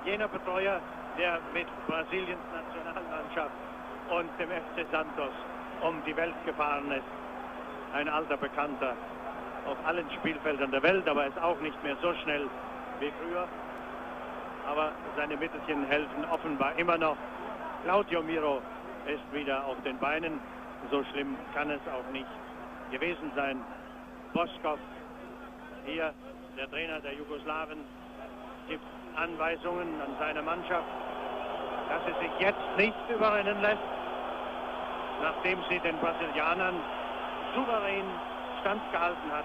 Speaker 1: jener Betreuer, der mit Brasiliens Nationalmannschaft und dem FC Santos um die Welt gefahren ist. Ein alter Bekannter auf allen Spielfeldern der Welt, aber ist auch nicht mehr so schnell wie früher. Aber seine Mittelchen helfen offenbar immer noch. Claudio Miro ist wieder auf den Beinen. So schlimm kann es auch nicht gewesen sein. Boskov, hier der Trainer der Jugoslawen, gibt Anweisungen an seine Mannschaft, dass sie sich jetzt nicht überrennen lässt, nachdem sie den Brasilianern souverän standgehalten hat,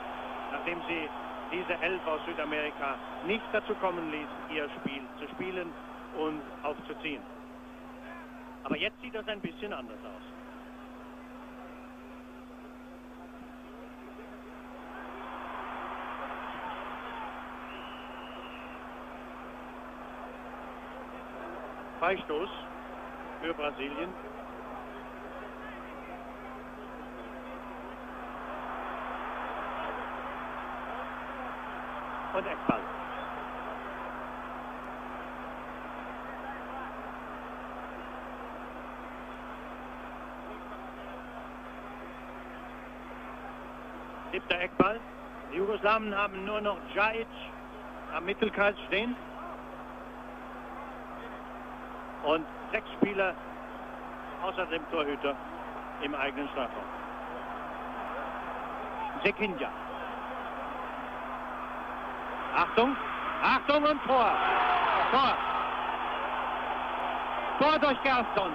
Speaker 1: nachdem sie diese Elf aus Südamerika nicht dazu kommen ließ, ihr Spiel zu spielen und aufzuziehen. Aber jetzt sieht das ein bisschen anders aus. Freistoß für Brasilien. Und Eckball. Siebter Eckball. Die Jugoslawen haben nur noch Djajic am Mittelkreis stehen. Und sechs Spieler außer dem Torhüter im eigenen Strafraum. Sekinja. Achtung, Achtung und Tor. Tor. Tor durch Gerson.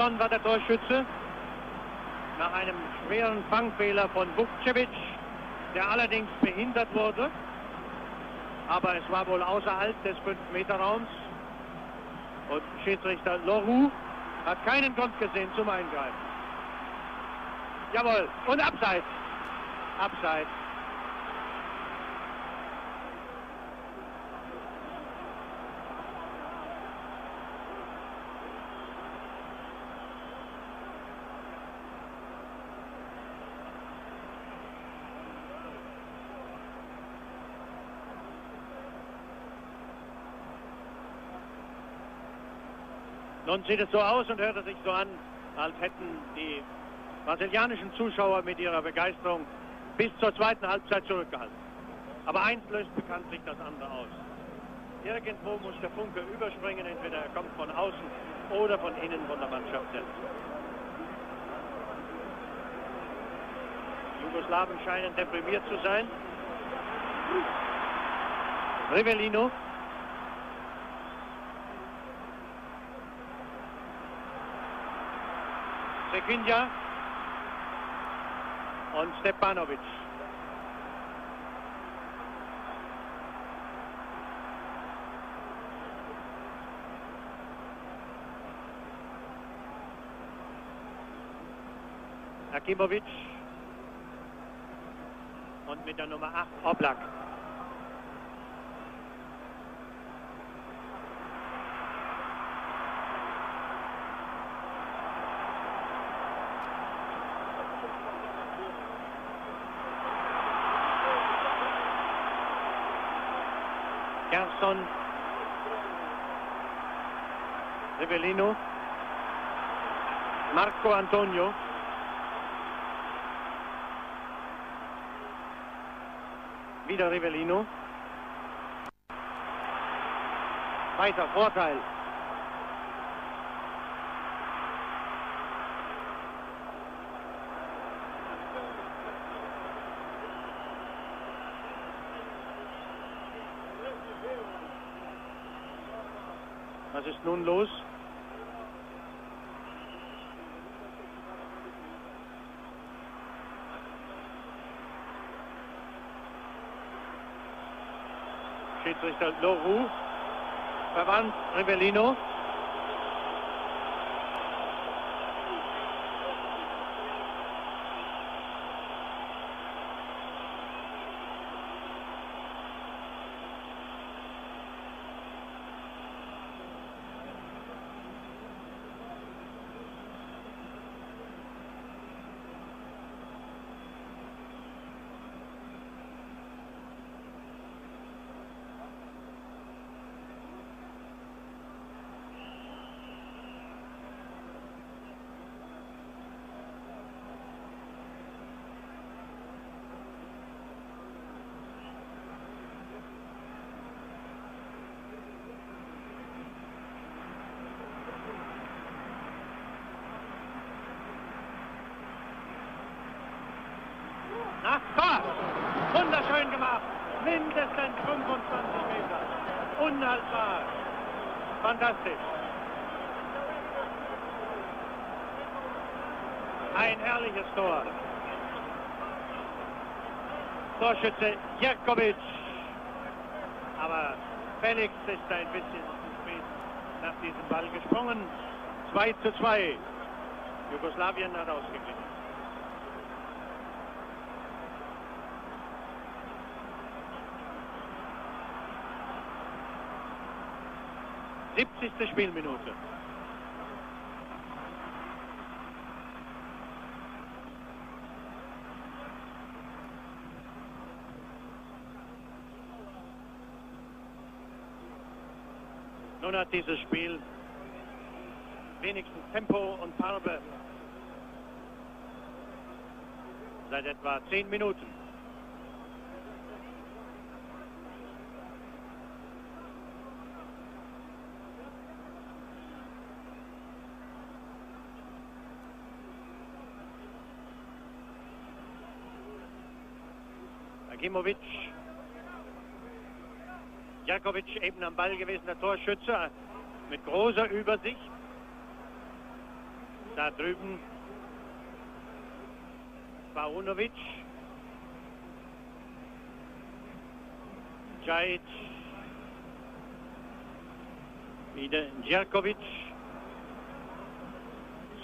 Speaker 1: Gerson war der Torschütze. Nach einem schweren Fangfehler von Vukcevic, der allerdings behindert wurde. Aber es war wohl außerhalb des 5-Meter-Raums. Und Schiedsrichter Loru hat keinen Grund gesehen zum Eingreifen. Jawohl, und abseits. Abseits. Nun sieht es so aus und hört es sich so an, als hätten die brasilianischen Zuschauer mit ihrer Begeisterung bis zur zweiten Halbzeit zurückgehalten. Aber eins löst bekanntlich das andere aus. Irgendwo muss der Funke überspringen, entweder er kommt von außen oder von innen von der Mannschaft selbst. Die Jugoslawen scheinen deprimiert zu sein. Rivellino Sekinja und Stepanovic. Akimovic. Und mit der Nummer 8 Oblak. Gerson. Rivellino. Marco Antonio. Wieder Rivellino. Weiter Vorteil. Was ist nun los? Schiedsrichter Loru. Verwandt Rivellino. Ach, Tor! Wunderschön gemacht. Mindestens 25 Meter. Unhaltbar. Fantastisch. Ein herrliches Tor. Torschütze Jerkovic. Aber Felix ist ein bisschen zu spät nach diesem Ball gesprungen. 2 zu 2. Jugoslawien hat ausgeglichen. 70. Spielminute. Nun hat dieses Spiel wenigstens Tempo und Farbe seit etwa zehn Minuten. Agimovic. Jakovic eben am Ball gewesen, der Torschütze mit großer Übersicht. Da drüben Paunovic. Cajic. Wieder Djerkovic.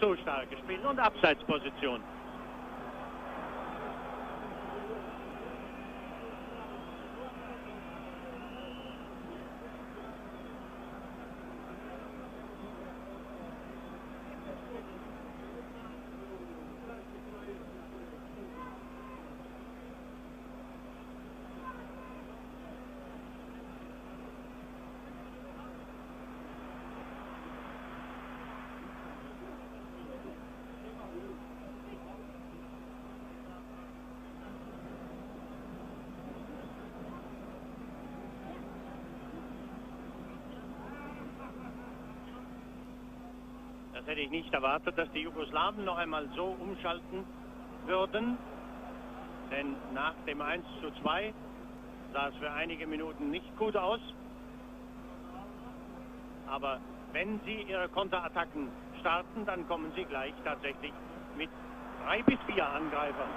Speaker 1: So stark gespielt und Abseitsposition. Das hätte ich nicht erwartet, dass die Jugoslawen noch einmal so umschalten würden. Denn nach dem 1 zu 2 sah es für einige Minuten nicht gut aus. Aber wenn sie ihre Konterattacken starten, dann kommen sie gleich tatsächlich mit drei bis vier Angreifern.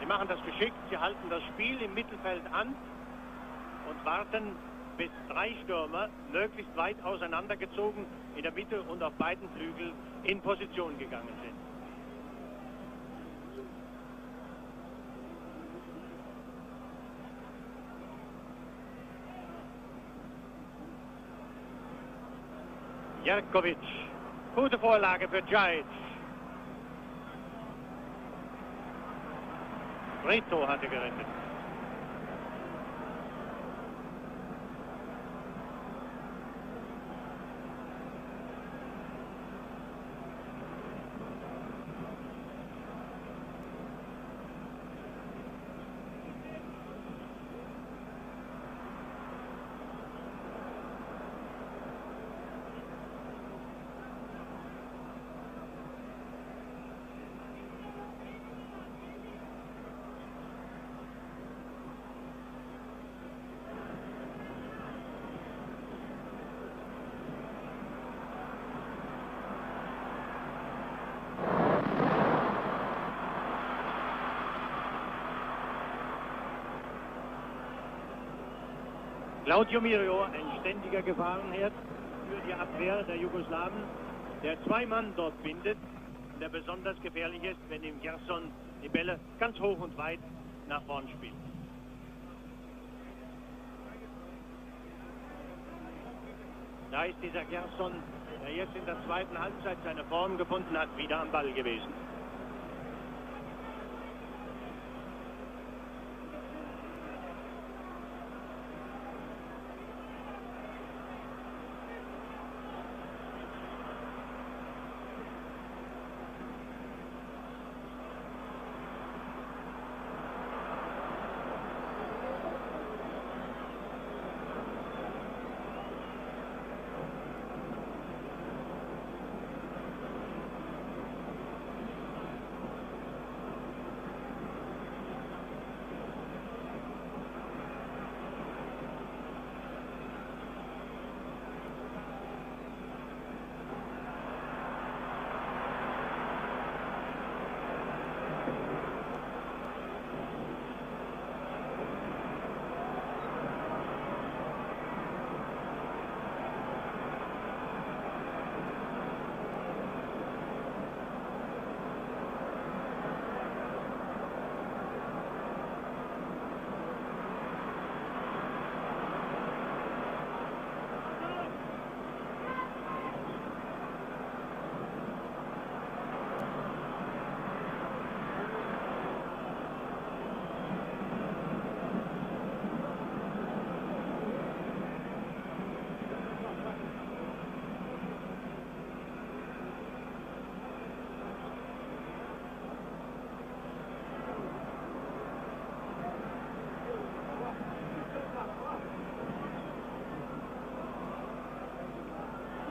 Speaker 1: Sie machen das geschickt, sie halten das Spiel im Mittelfeld an und warten, bis drei Stürmer möglichst weit auseinandergezogen in der Mitte und auf beiden Flügeln in Position gegangen sind. Jerkovic, gute Vorlage für Djajic. Brito hatte gerettet. Claudio Mirio, ein ständiger Gefahrenherd für die Abwehr der Jugoslawen, der zwei Mann dort bindet, der besonders gefährlich ist, wenn ihm Gerson die Bälle ganz hoch und weit nach vorn spielt. Da ist dieser Gerson, der jetzt in der zweiten Halbzeit seine Form gefunden hat, wieder am Ball gewesen.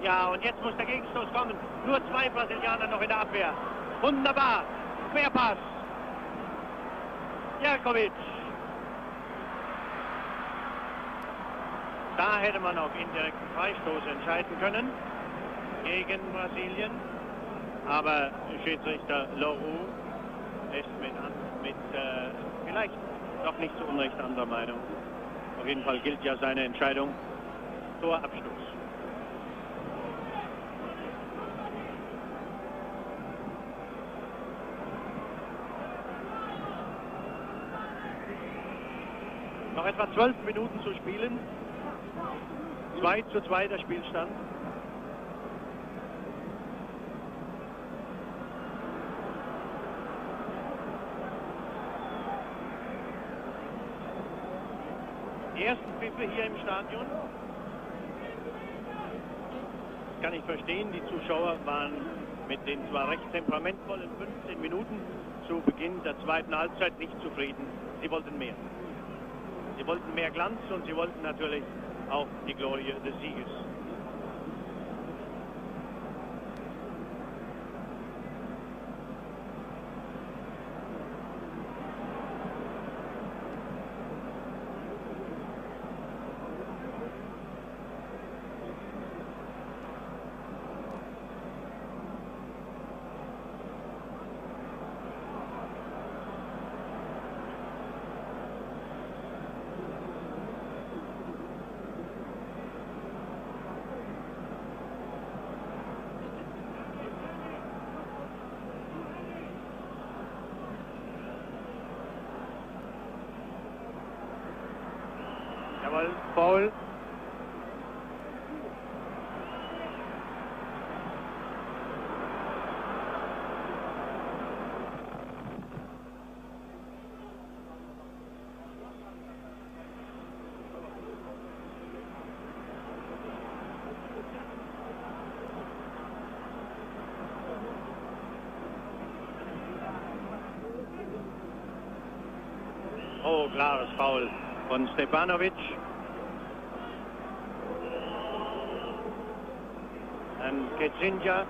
Speaker 1: Ja, und jetzt muss der Gegenstoß kommen. Nur zwei Brasilianer noch in der Abwehr. Wunderbar. Querpass. Jerkovic. Da hätte man auch indirekten Freistoß entscheiden können gegen Brasilien. Aber Schiedsrichter Loru ist mit, mit äh, vielleicht doch nicht zu Unrecht anderer Meinung. Auf jeden Fall gilt ja seine Entscheidung. Torabstoß. Noch etwa zwölf Minuten zu spielen. 2 zu 2 der Spielstand. Die ersten Pfiffe hier im Stadion. Das kann ich verstehen. Die Zuschauer waren mit den zwar recht temperamentvollen 15 Minuten zu Beginn der zweiten Halbzeit nicht zufrieden. Sie wollten mehr. Sie wollten mehr Glanz und sie wollten natürlich auch die Glorie des Sieges. Jawohl, Foul. Oh, klares Foul von Stepanovic. Dann Ketzinja.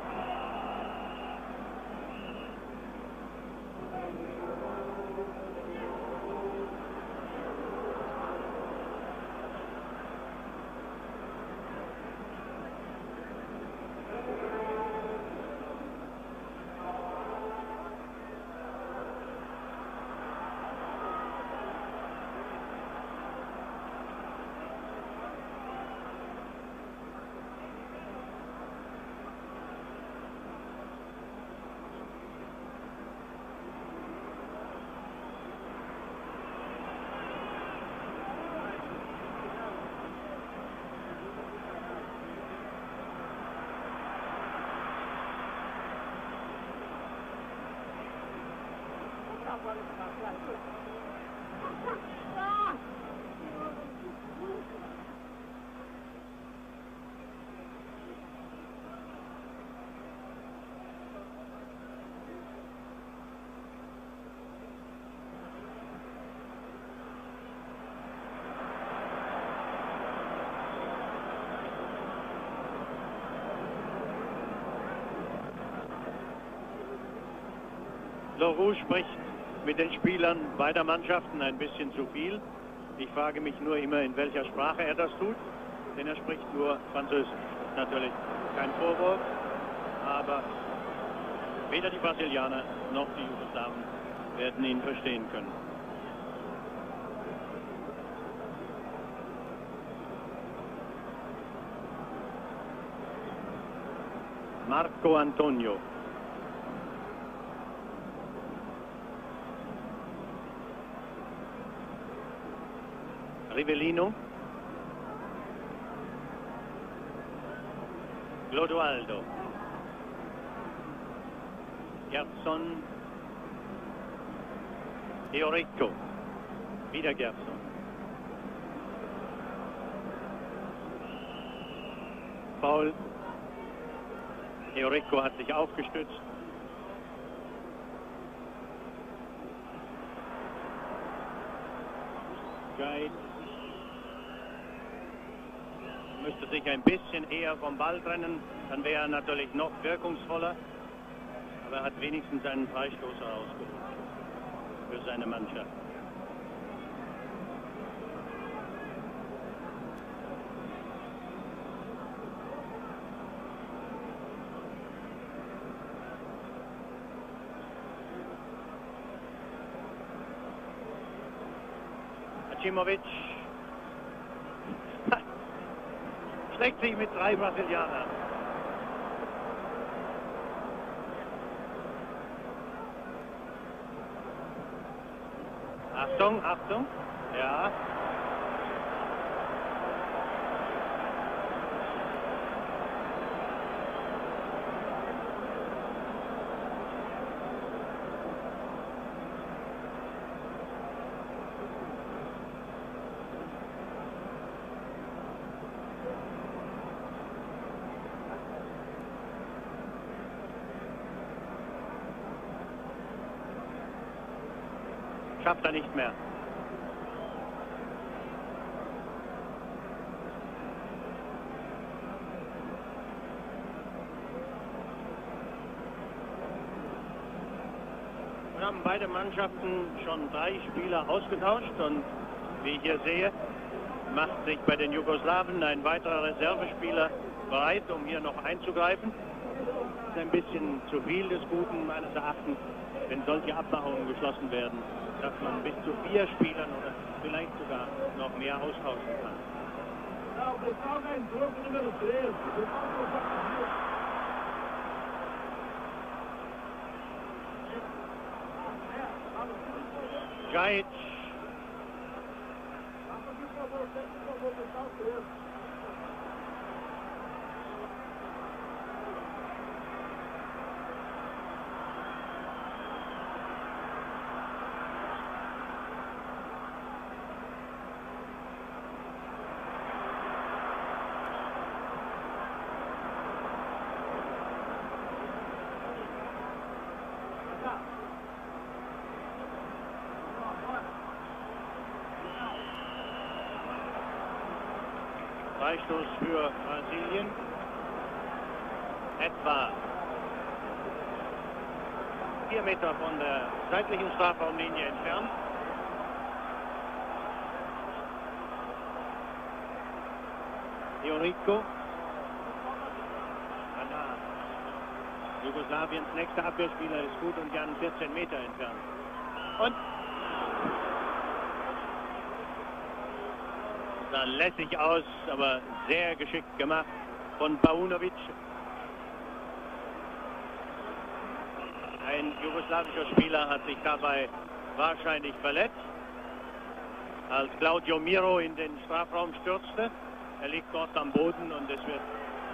Speaker 1: Leroux spricht mit den Spielern beider Mannschaften ein bisschen zu viel. Ich frage mich nur immer, in welcher Sprache er das tut, denn er spricht nur Französisch. Natürlich kein Vorwurf, aber weder die Brasilianer noch die Jugoslawen werden ihn verstehen können. Marco Antonio. Rivellino. Clodoaldo. Gerson. Eorico. Wieder Gerson. Paul. Eorico hat sich aufgestützt. Guide müsste sich ein bisschen eher vom Ball trennen, dann wäre er natürlich noch wirkungsvoller. Aber er hat wenigstens einen Freistoß herausgeholt für seine Mannschaft. Acimovic sich mit drei Brasilianern. Achtung, Achtung. Ja. Schafft er nicht mehr. Wir haben beide Mannschaften schon drei Spieler ausgetauscht und wie ich hier sehe, macht sich bei den Jugoslawen ein weiterer Reservespieler bereit, um hier noch einzugreifen. Das ist ein bisschen zu viel des Guten meines Erachtens, wenn solche Abmachungen geschlossen werden, dass man bis zu vier Spielern oder vielleicht sogar noch mehr austauschen kann. Giants Etwa vier Meter von der seitlichen Strafraumlinie entfernt. Eurico. Jugoslawiens nächster Abwehrspieler ist gut und gern 14 Meter entfernt. Und sah lässig aus, aber sehr geschickt gemacht von Paunovic. Jugoslawischer Spieler hat sich dabei wahrscheinlich verletzt, als Claudio Miro in den Strafraum stürzte. Er liegt dort am Boden und es wird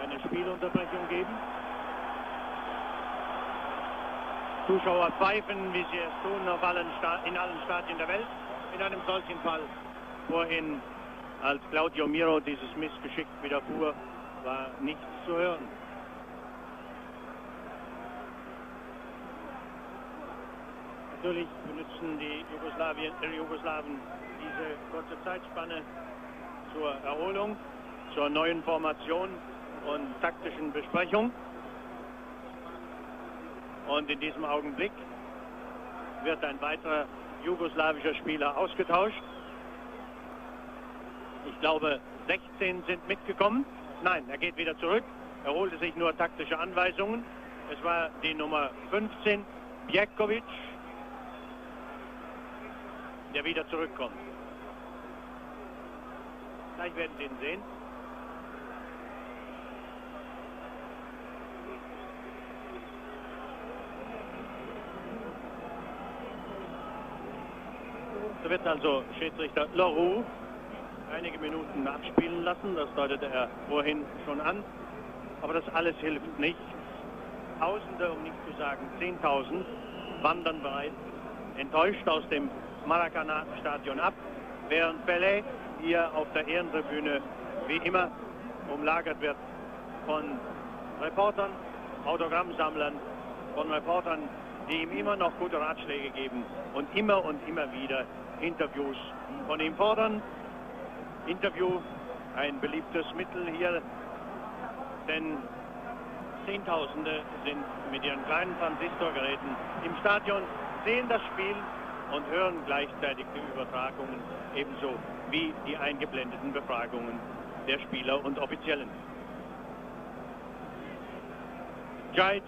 Speaker 1: eine Spielunterbrechung geben. Zuschauer pfeifen, wie sie es tun auf allen in allen Stadien der Welt. In einem solchen Fall vorhin, als Claudio Miro dieses Missgeschick widerfuhr, war nichts zu hören. Natürlich benutzen die Jugoslawien, äh, Jugoslawen diese kurze Zeitspanne zur Erholung, zur neuen Formation und taktischen Besprechung. Und in diesem Augenblick wird ein weiterer jugoslawischer Spieler ausgetauscht. Ich glaube, 16 sind mitgekommen. Nein, er geht wieder zurück. Er holte sich nur taktische Anweisungen. Es war die Nummer 15, Bjekovic, der wieder zurückkommt. Gleich werden Sie ihn sehen. So wird also Schiedsrichter Leroux einige Minuten abspielen lassen. Das deutete er vorhin schon an. Aber das alles hilft nicht. Tausende, um nicht zu sagen Zehntausend, wandern bereits enttäuscht aus dem Maracana-Stadion ab, während Pelé hier auf der Ehrentribüne wie immer umlagert wird von Reportern, Autogrammsammlern, von Reportern, die ihm immer noch gute Ratschläge geben und immer und immer wieder Interviews von ihm fordern. Interview, ein beliebtes Mittel hier, denn Zehntausende sind mit ihren kleinen Transistorgeräten im Stadion, sehen das Spiel und hören gleichzeitig die Übertragungen ebenso wie die eingeblendeten Befragungen der Spieler und Offiziellen. Jajic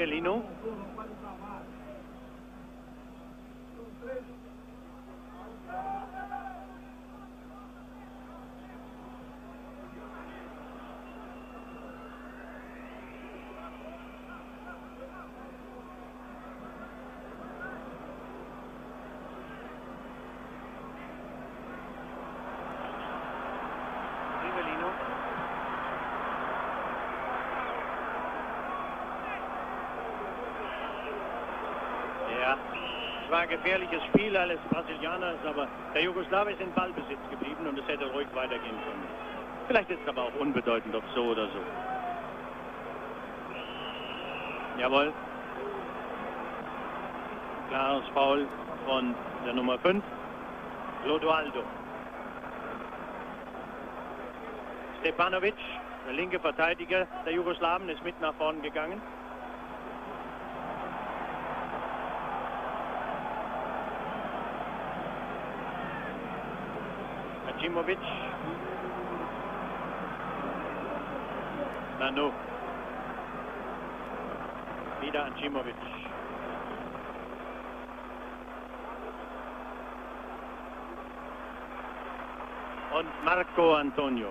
Speaker 1: Rivellino. War gefährliches Spiel alles Brasilianers, aber der Jugoslawe ist in Ballbesitz geblieben und es hätte ruhig weitergehen können. Vielleicht ist es aber auch unbedeutend, ob so oder so. Jawohl. Klares Foul von der Nummer 5, Clodoaldo. Stepanovic, der linke Verteidiger der Jugoslawen, ist mit nach vorn gegangen. Acimovic. Nanu. Wieder Acimovic. Und Marco Antonio.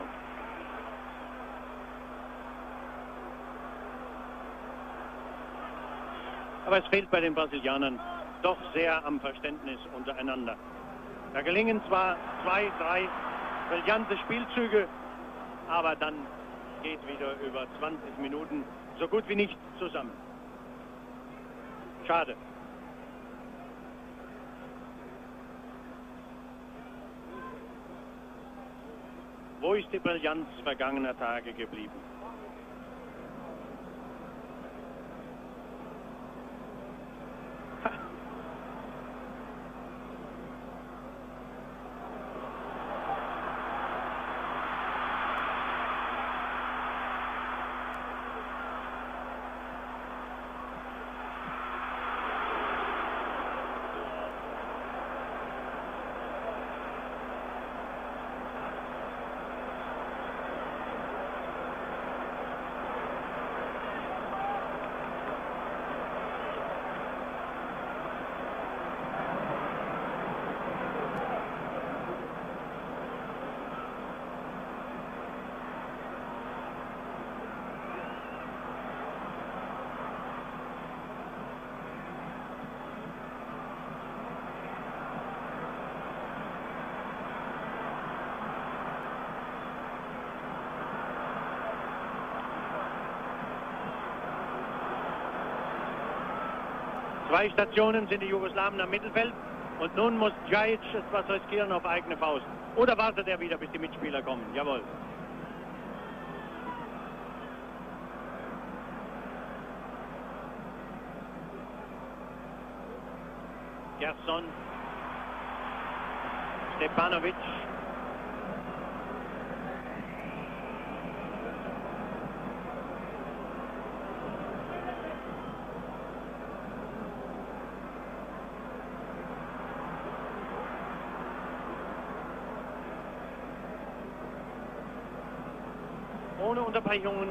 Speaker 1: Aber es fehlt bei den Brasilianern doch sehr am Verständnis untereinander. Da gelingen zwar zwei, drei brillante Spielzüge, aber dann geht wieder über 20 Minuten so gut wie nichts zusammen. Schade. Wo ist die Brillanz vergangener Tage geblieben? Zwei Stationen sind die Jugoslawen am Mittelfeld und nun muss Djajic etwas riskieren auf eigene Faust. Oder wartet er wieder, bis die Mitspieler kommen? Jawohl. Gerson. Stepanovic. Unterbrechungen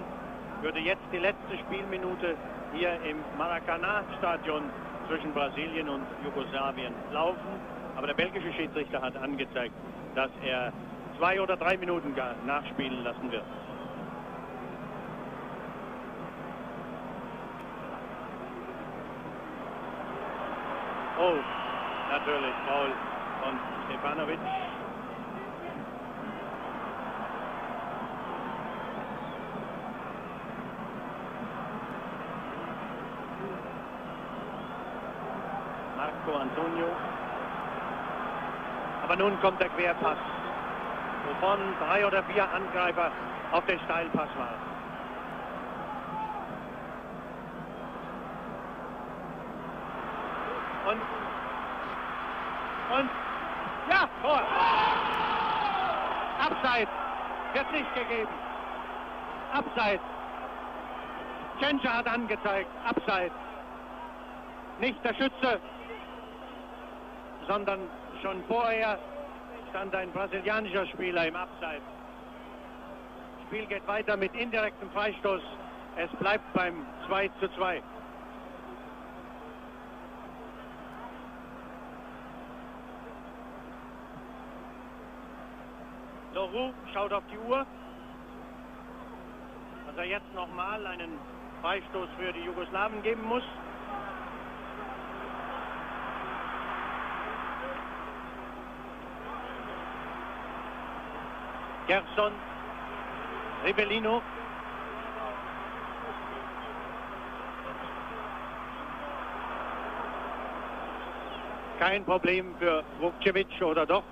Speaker 1: würde jetzt die letzte Spielminute hier im Maracanã-Stadion zwischen Brasilien und Jugoslawien laufen. Aber der belgische Schiedsrichter hat angezeigt, dass er zwei oder drei Minuten nachspielen lassen wird. Oh, natürlich, Paul von Stefanovic. Marco Antonio. Aber nun kommt der Querpass, wovon drei oder vier Angreifer auf den Steilpass waren. Und, und, ja, Tor. Abseits, wird nicht gegeben. Abseits. Tschentscher hat angezeigt, abseits. Nicht der Schütze, sondern schon vorher stand ein brasilianischer Spieler im Abseits. Das Spiel geht weiter mit indirektem Freistoß. Es bleibt beim 2 zu 2. Loru schaut auf die Uhr. Dass er jetzt nochmal einen Freistoß für die Jugoslawen geben muss. Gerson, Rivellino. Kein Problem für Vukcevic, oder doch?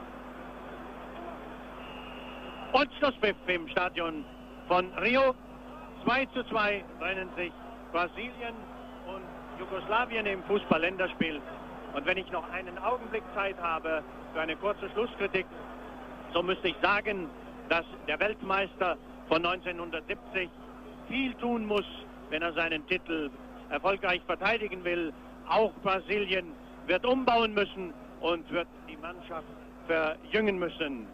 Speaker 1: Und Schlusspfiff im Stadion von Rio. 2 zu 2 trennen sich Brasilien und Jugoslawien im Fußball-Länderspiel. Und wenn ich noch einen Augenblick Zeit habe für eine kurze Schlusskritik, so müsste ich sagen, dass der Weltmeister von 1970 viel tun muss, wenn er seinen Titel erfolgreich verteidigen will. Auch Brasilien wird umbauen müssen und wird die Mannschaft verjüngen müssen.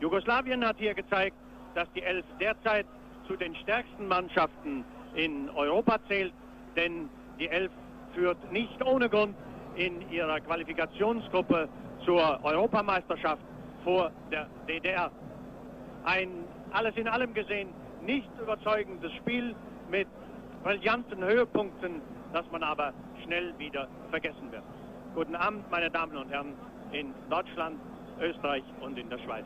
Speaker 1: Jugoslawien hat hier gezeigt, dass die Elf derzeit zu den stärksten Mannschaften in Europa zählt, denn die Elf führt nicht ohne Grund in ihrer Qualifikationsgruppe zur Europameisterschaft vor der DDR. Ein alles in allem gesehen nicht überzeugendes Spiel mit brillanten Höhepunkten, das man aber schnell wieder vergessen wird. Guten Abend, meine Damen und Herren. in Deutschland, Österreich und in der Schweiz.